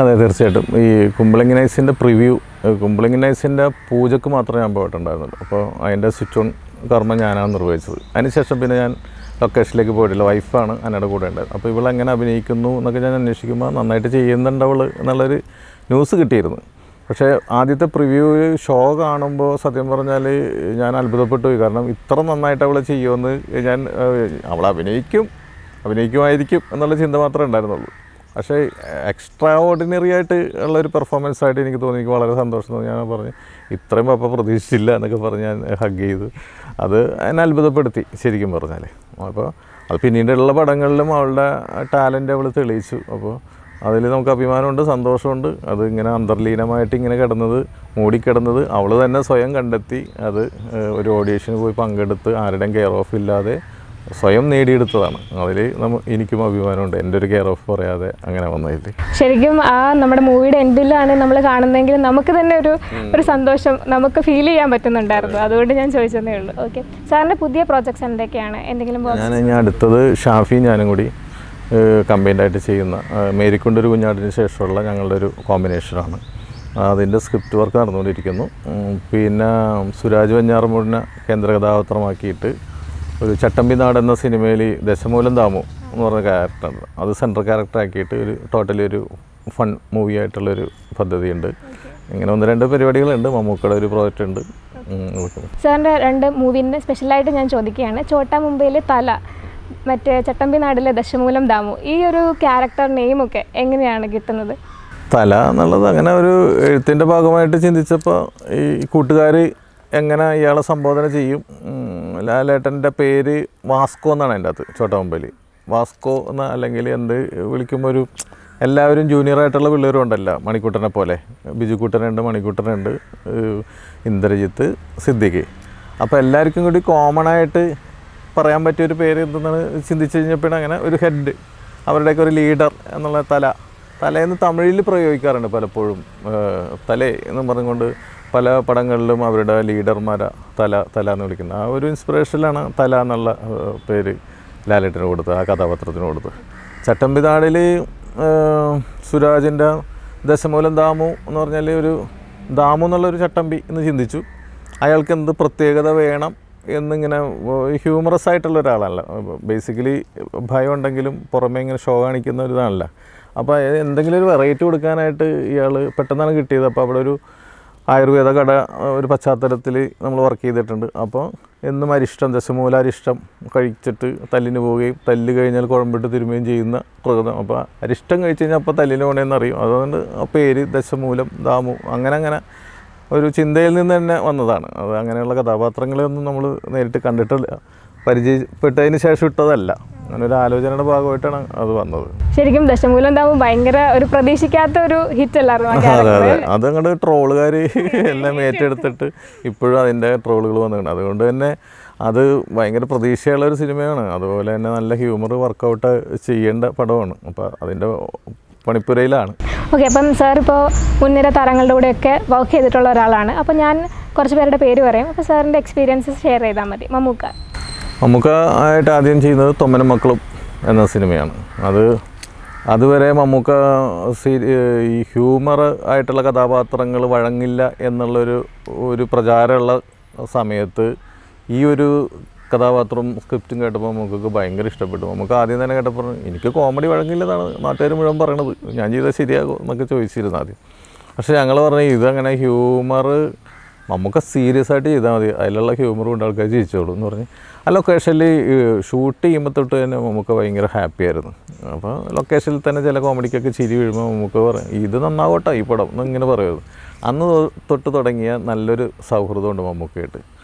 Speaker 1: അതെ തീർച്ചയായിട്ടും. ഈ കുമ്പളങ്ങി നൈസിന്റെ പ്രിവ്യൂ കുമ്പളങ്ങി നൈസിന്റെ പൂജക്ക് മാത്രമേ ഞാൻ പോയിട്ടുണ്ടായിരുന്നുള്ളൂ. അപ്പോൾ അതിന്റെ സ്വിച്ച് ഓൺ കർമ്മം ഞാനാണ് നിർവഹിച്ചത്. അതിനുശേഷം പിന്നെ ഞാൻ ലൊക്കേഷനിലേക്ക് പോയിട്ടില്ല. വൈഫാണ് അന്നയുടെ കൂടെ ഉണ്ടായത്. അപ്പോൾ ഇവളെങ്ങനെ അഭിനയിക്കുന്നു എന്നൊക്കെ ഞാൻ അന്വേഷിക്കുമ്പോൾ നന്നായിട്ട് ചെയ്യുന്നുണ്ട് അവൾ എന്നുള്ളൊരു ന്യൂസ് കിട്ടിയിരുന്നു. പക്ഷേ ആദ്യത്തെ പ്രിവ്യൂ ഷോ കാണുമ്പോൾ സത്യം പറഞ്ഞാൽ ഞാൻ അത്ഭുതപ്പെട്ടു പോയി. കാരണം ഇത്ര നന്നായിട്ട് അവളെ ചെയ്യുമെന്ന് ഞാൻ അവൾ അഭിനയിക്കും അഭിനയിക്കുമായിരിക്കും എന്നുള്ള ചിന്ത മാത്രമേ ഉണ്ടായിരുന്നുള്ളൂ. പക്ഷേ എക്സ്ട്രാ ഓർഡിനറി ആയിട്ട് ഉള്ള ഒരു പെർഫോമൻസ് ആയിട്ട് എനിക്ക് തോന്നി. എനിക്ക് വളരെ സന്തോഷം തോന്നി. ഞാൻ പറഞ്ഞു ഇത്രയും പപ്പ പ്രതീക്ഷിച്ചില്ല എന്നൊക്കെ പറഞ്ഞ് ഞാൻ ഹഗ് ചെയ്തു. അത് എന്നെ അത്ഭുതപ്പെടുത്തി ശരിക്കും പറഞ്ഞാൽ അപ്പോൾ അത് പിന്നീടുള്ള പടങ്ങളിലും അവളുടെ ടാലന്റ് അവൾ തെളിയിച്ചു. അപ്പോൾ അതിൽ നമുക്ക് അഭിമാനമുണ്ട് സന്തോഷമുണ്ട്. അത് ഇങ്ങനെ അന്തർലീനമായിട്ട് ഇങ്ങനെ കിടന്നത് മൂടിക്കിടന്നത് അവൾ തന്നെ സ്വയം കണ്ടെത്തി അത് ഒരു ഓഡിയേഷന് പോയി പങ്കെടുത്ത് ആരുടെയും കെയർ ഓഫ് ഇല്ലാതെ സ്വയം നേടിയെടുത്തതാണ്. അതിൽ എനിക്കും അഭിമാനമുണ്ട്. എന്റെ ഒരു കെയർ ഓഫ് പറയാതെ അങ്ങനെ വന്നതിൽ
Speaker 2: ശരിക്കും ആ നമ്മുടെ മൂവിയുടെ എൻഡിലാണ് നമ്മൾ കാണുന്നതെങ്കിൽ നമുക്ക് തന്നെ ഒരു ഒരു സന്തോഷം നമുക്ക് ഫീൽ ചെയ്യാൻ പറ്റുന്നുണ്ടായിരുന്നു. അതുകൊണ്ട് ഞാൻ ചോദിച്ചതേ ഉള്ളൂ. ഓക്കെ സാറിന്റെ പുതിയ പ്രോജക്ട്സ് എന്തൊക്കെയാണ്? എന്തെങ്കിലും
Speaker 1: ഞാൻ ഇനി അടുത്തത് ഷാഫി ഞാനും കൂടി. കമ്പൈൻഡായിട്ട് ചെയ്യുന്ന മേരിക്കൊണ്ടൊരു കുഞ്ഞാടിന് ശേഷമുള്ള ഞങ്ങളുടെ ഒരു കോമ്പിനേഷനാണ് അതിന്റെ സ്ക്രിപ്റ്റ് വർക്ക് നടന്നുകൊണ്ടിരിക്കുന്നു. പിന്നെ സുരാജ് വഞ്ഞാറമൂടിനെ കേന്ദ്ര കഥാപാത്രമാക്കിയിട്ട് ഒരു ചട്ടമ്പി നാട് എന്ന സിനിമയിൽ ദശമൂലം ദാമു എന്ന് പറഞ്ഞ ക്യാരക്ടർ അത് സെൻട്രൽ ക്യാരക്ടറാക്കിയിട്ട് ഒരു ടോട്ടലി ഒരു ഫൺ മൂവി ആയിട്ടുള്ളൊരു പദ്ധതിയുണ്ട്. ഇങ്ങനെ ഒന്ന് രണ്ട് പരിപാടികളുണ്ട്. മമ്മൂക്കയുടെ ഒരു പ്രോജക്റ്റ് ഉണ്ട്.
Speaker 2: സാറിന്റെ രണ്ട് മൂവിന്റെ സ്പെഷ്യലായിട്ട് ഞാൻ ചോദിക്കുകയാണ്. ചോട്ടാ മുംബൈയിലെ തല മറ്റേ ചട്ടമ്പി നാടിലെ ദശമൂലം ദാമു ഈ ഒരു ക്യാരക്ടർ നെയിമൊക്കെ എങ്ങനെയാണ് കിട്ടുന്നത്?
Speaker 1: തല എന്നുള്ളത് അങ്ങനെ ഒരു എഴുത്തിന്റെ ഭാഗമായിട്ട് ചിന്തിച്ചപ്പോൾ ഈ കൂട്ടുകാർ എങ്ങനെ ഇയാളെ സംബോധന ചെയ്യും? ലാലേട്ടന്റെ പേര് വാസ്കോ എന്നാണ് എന്റെ അകത്ത് ചോട്ടമ്പലി വാസ്കോ എന്ന അല്ലെങ്കിൽ എന്ത് വിളിക്കുമ്പോൾ ഒരു എല്ലാവരും ജൂനിയറായിട്ടുള്ള പിള്ളേരും ഉണ്ടല്ലോ മണിക്കൂട്ടനെ പോലെ. ബിജുക്കൂട്ടനുണ്ട് മണിക്കൂട്ടനുണ്ട് ഇന്ദ്രജിത്ത് സിദ്ദിഖ്. അപ്പോൾ എല്ലാവർക്കും കൂടി കോമൺ ആയിട്ട് പറയാൻ പറ്റിയ ഒരു പേര് എന്തെന്നാണ് ചിന്തിച്ചു കഴിഞ്ഞപ്പോൾ അങ്ങനെ ഒരു ഹെഡ് അവരുടെയൊക്കെ ഒരു ലീഡർ എന്നുള്ള തല. തലേന്ന് തമിഴിൽ പ്രയോഗിക്കാറുണ്ട് പലപ്പോഴും. തല എന്ന് പറഞ്ഞുകൊണ്ട് പല പടങ്ങളിലും അവരുടെ ലീഡർമാരെ തല തല എന്ന് വിളിക്കുന്നത്. ആ ഒരു ഇൻസ്പിറേഷനിലാണ് തല എന്നുള്ള പേര് ലാലേട്ടന് കൊടുത്തത് ആ കഥാപാത്രത്തിന് കൊടുത്തത്. ചട്ടമ്പിനാടിൽ സുരാജിന്റെ ദശമൂലം ദാമു എന്ന് പറഞ്ഞാൽ ഒരു ദാമു എന്നുള്ളൊരു ചട്ടമ്പി എന്ന് ചിന്തിച്ചു. അയാൾക്ക് എന്ത് പ്രത്യേകത വേണം? എന്നിങ്ങനെ ഹ്യൂമറസ് ആയിട്ടുള്ള ഒരാളല്ല. ബേസിക്കലി ഭയം ഉണ്ടെങ്കിലും പുറമേ ഇങ്ങനെ ഷോ കാണിക്കുന്ന ഒരു ഇതാണല്ല അപ്പോൾ എന്തെങ്കിലും ഒരു വെറൈറ്റി കൊടുക്കാനായിട്ട് ഇയാൾ പെട്ടെന്നാണ് കിട്ടിയത്. അപ്പോൾ അവിടെ ഒരു ആയുർവേദ കട ഒരു പശ്ചാത്തലത്തിൽ നമ്മൾ വർക്ക് ചെയ്തിട്ടുണ്ട്. അപ്പോൾ എന്നും അരിഷ്ടം ദശമൂല അരിഷ്ടം കഴിച്ചിട്ട് തല്ലിന് പോവുകയും തല്ല് കഴിഞ്ഞാൽ കുഴമ്പിട്ട് തിരുമുകയും ചെയ്യുന്ന പ്രകൃതം. അപ്പോൾ അരിഷ്ടം കഴിച്ച് കഴിഞ്ഞാൽ അപ്പോൾ തല്ലിന് പോകണമെന്ന് അറിയും. അതുകൊണ്ട് ആ പേര് ദശമൂലം ദാമു അങ്ങനെ അങ്ങനെ ഒരു ചിന്തയിൽ നിന്ന് തന്നെ വന്നതാണ്. അത് അങ്ങനെയുള്ള കഥാപാത്രങ്ങളെയൊന്നും നമ്മൾ നേരിട്ട് കണ്ടിട്ടില്ല. പരിചയപ്പെട്ടതിന് ശേഷം ഇട്ടതല്ല. അങ്ങനെ ഒരു ആലോചനയുടെ ഭാഗമായിട്ടാണ് അത് വന്നത്.
Speaker 2: ശരിക്കും ദശമൂലം ദാമു ഭയങ്കര ഒരു പ്രതീക്ഷിക്കാത്ത ഒരു ഹിറ്റ് അല്ലായിരുന്നു ആ
Speaker 1: അതെ
Speaker 2: ക്യാരക്ടർ
Speaker 1: അങ്ങോട്ട് ട്രോളുകാർ എല്ലാം ഏറ്റെടുത്തിട്ട് ഇപ്പോഴും അതിന്റെ ട്രോളുകൾ വന്നിട്ടുണ്ട്. അതുകൊണ്ട് തന്നെ അത് ഭയങ്കര പ്രതീക്ഷയുള്ള ഒരു സിനിമയാണ്. അതുപോലെ തന്നെ നല്ല ഹ്യൂമർ വർക്കൗട്ട് ചെയ്യേണ്ട പടമാണ്. അപ്പോൾ അതിന്റെ പണിപ്പുരയിലാണ്.
Speaker 2: ഓക്കെ അപ്പം സാർ ഇപ്പോൾ മുൻനിര താരങ്ങളുടെ കൂടെയൊക്കെ വർക്ക് ചെയ്തിട്ടുള്ള ഒരാളാണ്. അപ്പോൾ ഞാൻ കുറച്ച് പേരുടെ പേര് പറയും. അപ്പോൾ സാറിന്റെ എക്സ്പീരിയൻസസ് ഷെയർ ചെയ്താൽ മതി. മമ്മൂക്ക.
Speaker 1: മമ്മൂക്ക ആയിട്ട് ആദ്യം ചെയ്യുന്നത് തൊമ്മനും മക്കളും എന്ന സിനിമയാണ്. അത് അതുവരെ മമ്മൂക്ക സീ- ഈ ഹ്യൂമർ ആയിട്ടുള്ള കഥാപാത്രങ്ങൾ വഴങ്ങില്ല എന്നുള്ളൊരു ഒരു പ്രചാരമുള്ള സമയത്ത് ഈ ഒരു കഥാപാത്രവും സ്ക്രിപ്റ്റും കേട്ടപ്പോൾ നമുക്കൊക്കെ ഭയങ്കര ഇഷ്ടപ്പെട്ടു. നമുക്ക് ആദ്യം തന്നെ കേട്ടപ്പോൾ എനിക്ക് കോമഡി വഴങ്ങില്ലെന്നാണ് നാട്ടുകാർ മുഴുവൻ പറയണത്. ഞാൻ ചെയ്താൽ ശരിയാകും എന്നൊക്കെ ചോദിച്ചിരുന്നു ആദ്യം. പക്ഷേ ഞങ്ങൾ പറഞ്ഞു ഇതങ്ങനെ ഹ്യൂമർ നമുക്ക് സീരിയസ് ആയിട്ട് ചെയ്താൽ മതി. അതിലുള്ള ഹ്യൂമർ കൊണ്ട് ആൾക്കാർ ചിരിച്ചോളൂ എന്ന് പറഞ്ഞ്. ആ ലൊക്കേഷനിൽ ഷൂട്ട് ചെയ്യുമ്പോൾ തൊട്ട് തന്നെ നമുക്ക് ഭയങ്കര ഹാപ്പി ആയിരുന്നു. അപ്പോൾ ലൊക്കേഷനിൽ തന്നെ ചില കോമഡിക്കൊക്കെ ചിരി വീഴുമ്പോൾ നമുക്ക് പറയാം ഇത് നന്നാവട്ടെ ഈ പടം എന്നിങ്ങനെ പറയുന്നത് അന്ന് തൊട്ട് തുടങ്ങിയ നല്ലൊരു സൗഹൃദമുണ്ട് മമ്മൂക്കയായിട്ട്. ആഹ്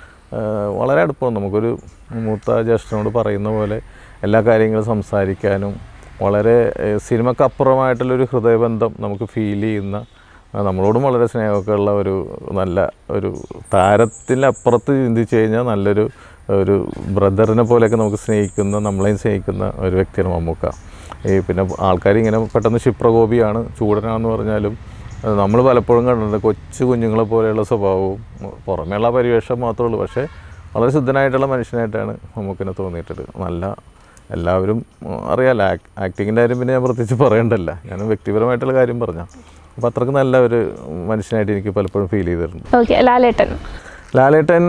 Speaker 1: വളരെ അടുപ്പം നമുക്കൊരു മൂത്ത ജ്യേഷ്ഠനോട് പറയുന്ന പോലെ എല്ലാ കാര്യങ്ങളും സംസാരിക്കാനും വളരെ സിനിമക്കപ്പുറമായിട്ടുള്ളൊരു ഹൃദയബന്ധം നമുക്ക് ഫീൽ ചെയ്യുന്ന നമ്മളോടും വളരെ സ്നേഹമൊക്കെ ഉള്ള ഒരു നല്ല ഒരു താരത്തിനപ്പുറത്ത് ചിന്തിച്ചു കഴിഞ്ഞാൽ നല്ലൊരു ഒരു ബ്രദറിനെ പോലെയൊക്കെ നമുക്ക് സ്നേഹിക്കുന്ന നമ്മളെയും സ്നേഹിക്കുന്ന ഒരു വ്യക്തിയാണ് മമ്മൂക്ക. ഈ പിന്നെ ആൾക്കാർ ഇങ്ങനെ പെട്ടെന്ന് ക്ഷിപ്രകോപിയാണ് ചൂടനാണെന്ന് പറഞ്ഞാലും നമ്മൾ പലപ്പോഴും കണ്ടിട്ടുണ്ട് കൊച്ചു കുഞ്ഞുങ്ങളെ പോലെയുള്ള സ്വഭാവവും പുറമേയുള്ള പരിവേഷം മാത്രമേ ഉള്ളൂ. പക്ഷേ വളരെ ശുദ്ധനായിട്ടുള്ള മനുഷ്യനായിട്ടാണ് മമ്മൂക്കിനെ തോന്നിയിട്ടത് നല്ല എല്ലാവരും അറിയാമല്ലോ ആക്ടിങ്ങിന്റെ കാര്യം പിന്നെ ഞാൻ പ്രത്യേകിച്ച് പറയണ്ടല്ല ഞാൻ വ്യക്തിപരമായിട്ടുള്ള കാര്യം പറഞ്ഞാൽ അപ്പോൾ അത്രയ്ക്ക് നല്ല ഒരു മനുഷ്യനായിട്ട് എനിക്ക് പലപ്പോഴും ഫീൽ ചെയ്തിട്ടുണ്ട്.
Speaker 2: ഓക്കെ ലാലേട്ടൻ.
Speaker 1: ലാലേട്ടൻ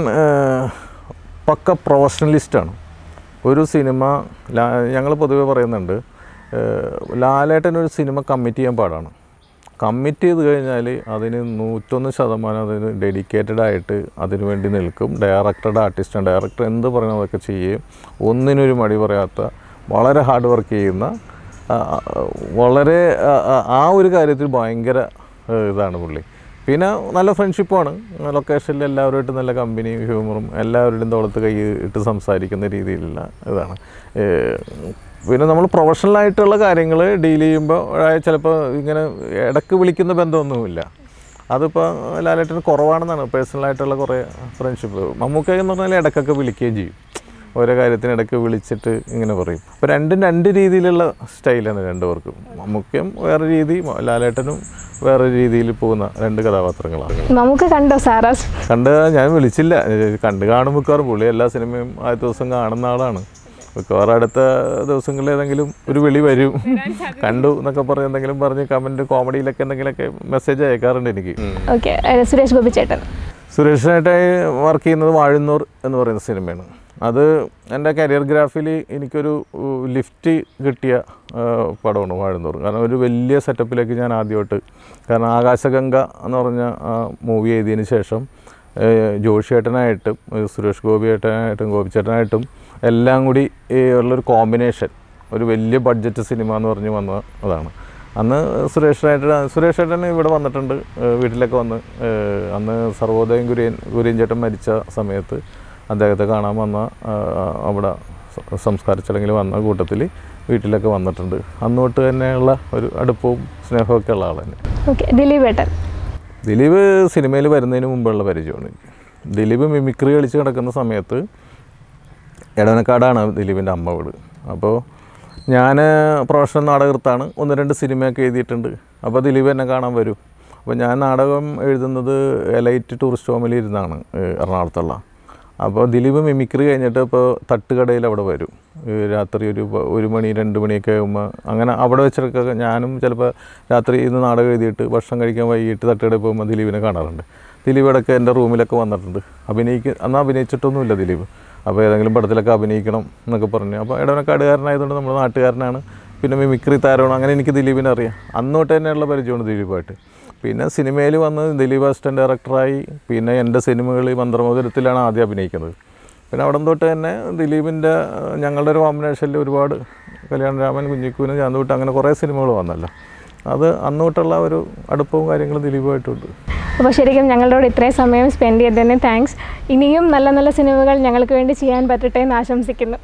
Speaker 1: പക്ക പ്രൊഫഷണലിസ്റ്റാണ് ഒരു സിനിമ ലാ ഞങ്ങൾ പൊതുവെ പറയുന്നുണ്ട് ലാലേട്ടൻ ഒരു സിനിമ കമ്മിറ്റ് ചെയ്യാൻ പാടാണ്. കമ്മിറ്റ് ചെയ്ത് കഴിഞ്ഞാൽ അതിന് നൂറ്റൊന്ന് ശതമാനം അതിന് ഡെഡിക്കേറ്റഡ് ആയിട്ട് അതിനു വേണ്ടി നിൽക്കും. ഡയറക്ടറുടെ ആർട്ടിസ്റ്റാണ് ഡയറക്ടർ എന്ത് പറയണം അതൊക്കെ ചെയ്യുകയും ഒന്നിനൊരു മടി പറയാത്ത വളരെ ഹാർഡ് വർക്ക് ചെയ്യുന്ന വളരെ ആ, ഒരു കാര്യത്തിൽ ഭയങ്കര ഇതാണ് പുള്ളി. പിന്നെ നല്ല ഫ്രണ്ട്ഷിപ്പാണ് ലൊക്കേഷനിൽ എല്ലാവരുമായിട്ട് നല്ല കമ്പനി ഹ്യൂമറും എല്ലാവരുടെയും തോളത്ത് കൈ ഇട്ട് സംസാരിക്കുന്ന രീതിയിലുള്ള ഇതാണ്. പിന്നെ നമ്മൾ പ്രൊഫഷണലായിട്ടുള്ള കാര്യങ്ങൾ ഡീൽ ചെയ്യുമ്പോൾ ചിലപ്പോൾ ഇങ്ങനെ ഇടയ്ക്ക് വിളിക്കുന്ന ബന്ധമൊന്നുമില്ല. അതിപ്പോൾ ലാലേട്ടന് കുറവാണെന്നാണ് പേഴ്സണലായിട്ടുള്ള കുറേ ഫ്രണ്ട്ഷിപ്പ് മമ്മൂക്ക എന്ന് പറഞ്ഞാൽ ഇടക്കൊക്കെ വിളിക്കുകയും ചെയ്യും. ഓരോ കാര്യത്തിന് ഇടയ്ക്ക് വിളിച്ചിട്ട് ഇങ്ങനെ പറയും. അപ്പോൾ രണ്ടും രണ്ട് രീതിയിലുള്ള സ്റ്റൈലാണ് രണ്ടുപേർക്കും. മമ്മൂക്കയും വേറെ രീതി ലാലേട്ടനും വേറെ രീതിയിൽ പോകുന്ന രണ്ട് കഥാപാത്രങ്ങളാണ്.
Speaker 2: നമുക്ക് കണ്ടോ സാറാസ്?
Speaker 1: കണ്ട് ഞാൻ വിളിച്ചില്ല. കണ്ട് കാണുമ്പോൾ മിക്കവാറും പുള്ളി എല്ലാ സിനിമയും ആദ്യ ദിവസം കാണുന്ന ആളാണ്. മിക്കവാറും അടുത്ത ദിവസങ്ങളിൽ ഏതെങ്കിലും ഒരു വിളി വരും. കണ്ടു എന്നൊക്കെ പറഞ്ഞ് എന്തെങ്കിലും പറഞ്ഞ് കമന്റ് കോമഡിയിലൊക്കെ എന്തെങ്കിലുമൊക്കെ മെസ്സേജ് അയക്കാറുണ്ട് എനിക്ക്.
Speaker 2: ഓക്കെ സുരേഷ് ഗോപി ചേട്ടൻ.
Speaker 1: സുരേഷ് സുരേഷിനായിട്ടായി വർക്ക് ചെയ്യുന്നത് വാഴുന്നൂർ എന്ന് പറയുന്ന സിനിമയാണ്. അത് എന്റെ കരിയർ ഗ്രാഫിൽ എനിക്കൊരു ലിഫ്റ്റ് കിട്ടിയ പടമാണ് വാഴുന്നൂർ. കാരണം ഒരു വലിയ സെറ്റപ്പിലേക്ക് ഞാൻ ആദ്യമായിട്ട് കാരണം ആകാശഗംഗ എന്ന് പറഞ്ഞ മൂവി എഴുതിയതിന് ശേഷം ജോഷി ജോഷിയേട്ടനായിട്ടും സുരേഷ് സുരേഷ് ഗോപിയേട്ടനായിട്ടും ഗോപിച്ചേട്ടനായിട്ടും എല്ലാം കൂടി ഉള്ളൊരു കോമ്പിനേഷൻ ഒരു വലിയ ബഡ്ജറ്റ് സിനിമ എന്ന് പറഞ്ഞ് വന്ന അതാണ്. അന്ന് സുരേഷ് ഏട്ടൻ സുരേഷ് ഏട്ടൻ ഇവിടെ വന്നിട്ടുണ്ട് വീട്ടിലൊക്കെ വന്ന്. അന്ന് സർവോദയം കുര്യൻ കുര്യൻ ചേട്ടൻ മരിച്ച സമയത്ത് അദ്ദേഹത്തെ കാണാൻ വന്ന അവിടെ സംസ്കാര ചടങ്ങിൽ വന്ന കൂട്ടത്തിൽ വീട്ടിലൊക്കെ വന്നിട്ടുണ്ട്. അന്നോട്ട് തന്നെയുള്ള ഒരു അടുപ്പവും സ്നേഹമൊക്കെ ഉള്ള ആൾ തന്നെ.
Speaker 2: ദിലീപ് ഏട്ടൻ.
Speaker 1: ദിലീപ് സിനിമയിൽ വരുന്നതിന് മുമ്പുള്ള പരിചയമാണ് ദിലീപ് മിമിക്രി കളിച്ച് കിടക്കുന്ന സമയത്ത് എടവനക്കാടാണ് ദിലീപിന്റെ അമ്മ വീട്. അപ്പോൾ ഞാൻ പ്രൊഫഷണൽ നാടകർത്താണ് ഒന്ന് രണ്ട് സിനിമയൊക്കെ എഴുതിയിട്ടുണ്ട്. അപ്പോൾ ദിലീപ് എന്നെ കാണാൻ വരും. അപ്പോൾ ഞാൻ നാടകം എഴുതുന്നത് എലൈറ്റ് ടൂറിസ്റ്റ് ഹോമിൽ ഇരുന്നാണ് എറണാകുളത്തുള്ള. അപ്പോൾ ദിലീപ് മിമിക്രി കഴിഞ്ഞിട്ട് ഇപ്പോൾ തട്ടുകടയിൽ അവിടെ വരും. രാത്രി ഒരു ഒരു മണി രണ്ട് മണിയൊക്കെ ആകുമ്പോൾ അങ്ങനെ അവിടെ വെച്ചൊക്കെ ഞാനും ചിലപ്പോൾ രാത്രി ഇന്ന് നാടകം എഴുതിയിട്ട് ഭക്ഷണം കഴിക്കാൻ വൈകിട്ട് തട്ടുകടയിൽ പോകുമ്പോൾ ദിലീപിനെ കാണാറുണ്ട്. ദിലീപ് ഇടയ്ക്ക് എന്റെ റൂമിലൊക്കെ വന്നിട്ടുണ്ട്. അഭിനയിക്ക് അന്ന് അഭിനയിച്ചിട്ടൊന്നുമില്ല ദിലീപ്. അപ്പോൾ ഏതെങ്കിലും പടത്തിലൊക്കെ അഭിനയിക്കണം എന്നൊക്കെ പറഞ്ഞു. അപ്പോൾ ഇടവനക്കാടുകാരനായതുകൊണ്ട് നമ്മുടെ നാട്ടുകാരനാണ്. പിന്നെ മിമിക്രി താരമാണ്. അങ്ങനെ എനിക്ക് ദിലീപിനെ അറിയാം. അന്നോട്ട് തന്നെയുള്ള പരിചയമാണ് ദിലീപായിട്ട്. പിന്നെ സിനിമയിൽ വന്ന് ദിലീപ് അസിസ്റ്റന്റ് ഡയറക്ടറായി പിന്നെ എന്റെ സിനിമകളിൽ മന്ത്രമോതിരത്തിലാണ് ആദ്യം അഭിനയിക്കുന്നത്. പിന്നെ അവിടെ തൊട്ട് തന്നെ ദിലീപിന്റെ ഞങ്ങളുടെ ഒരു കോമ്പിനേഷനിൽ ഒരുപാട് കല്യാണരാമൻ കുഞ്ഞിക്കൂനും ഞാൻ തൊട്ട് അങ്ങനെ കുറേ സിനിമകൾ വന്നല്ലോ. അത് അന്നോട്ടുള്ള ഒരു അടുപ്പവും കാര്യങ്ങളും ദിലീപുമായിട്ടുണ്ട്.
Speaker 2: അപ്പോൾ ശരിക്കും ഞങ്ങളോട് ഇത്രയും സമയം സ്പെൻഡ് ചെയ്തതിന് താങ്ക്സ് ഇനിയും നല്ല നല്ല സിനിമകൾ ഞങ്ങൾക്ക് വേണ്ടി ചെയ്യാൻ പറ്റട്ടെ എന്ന് ആശംസിക്കുന്നു.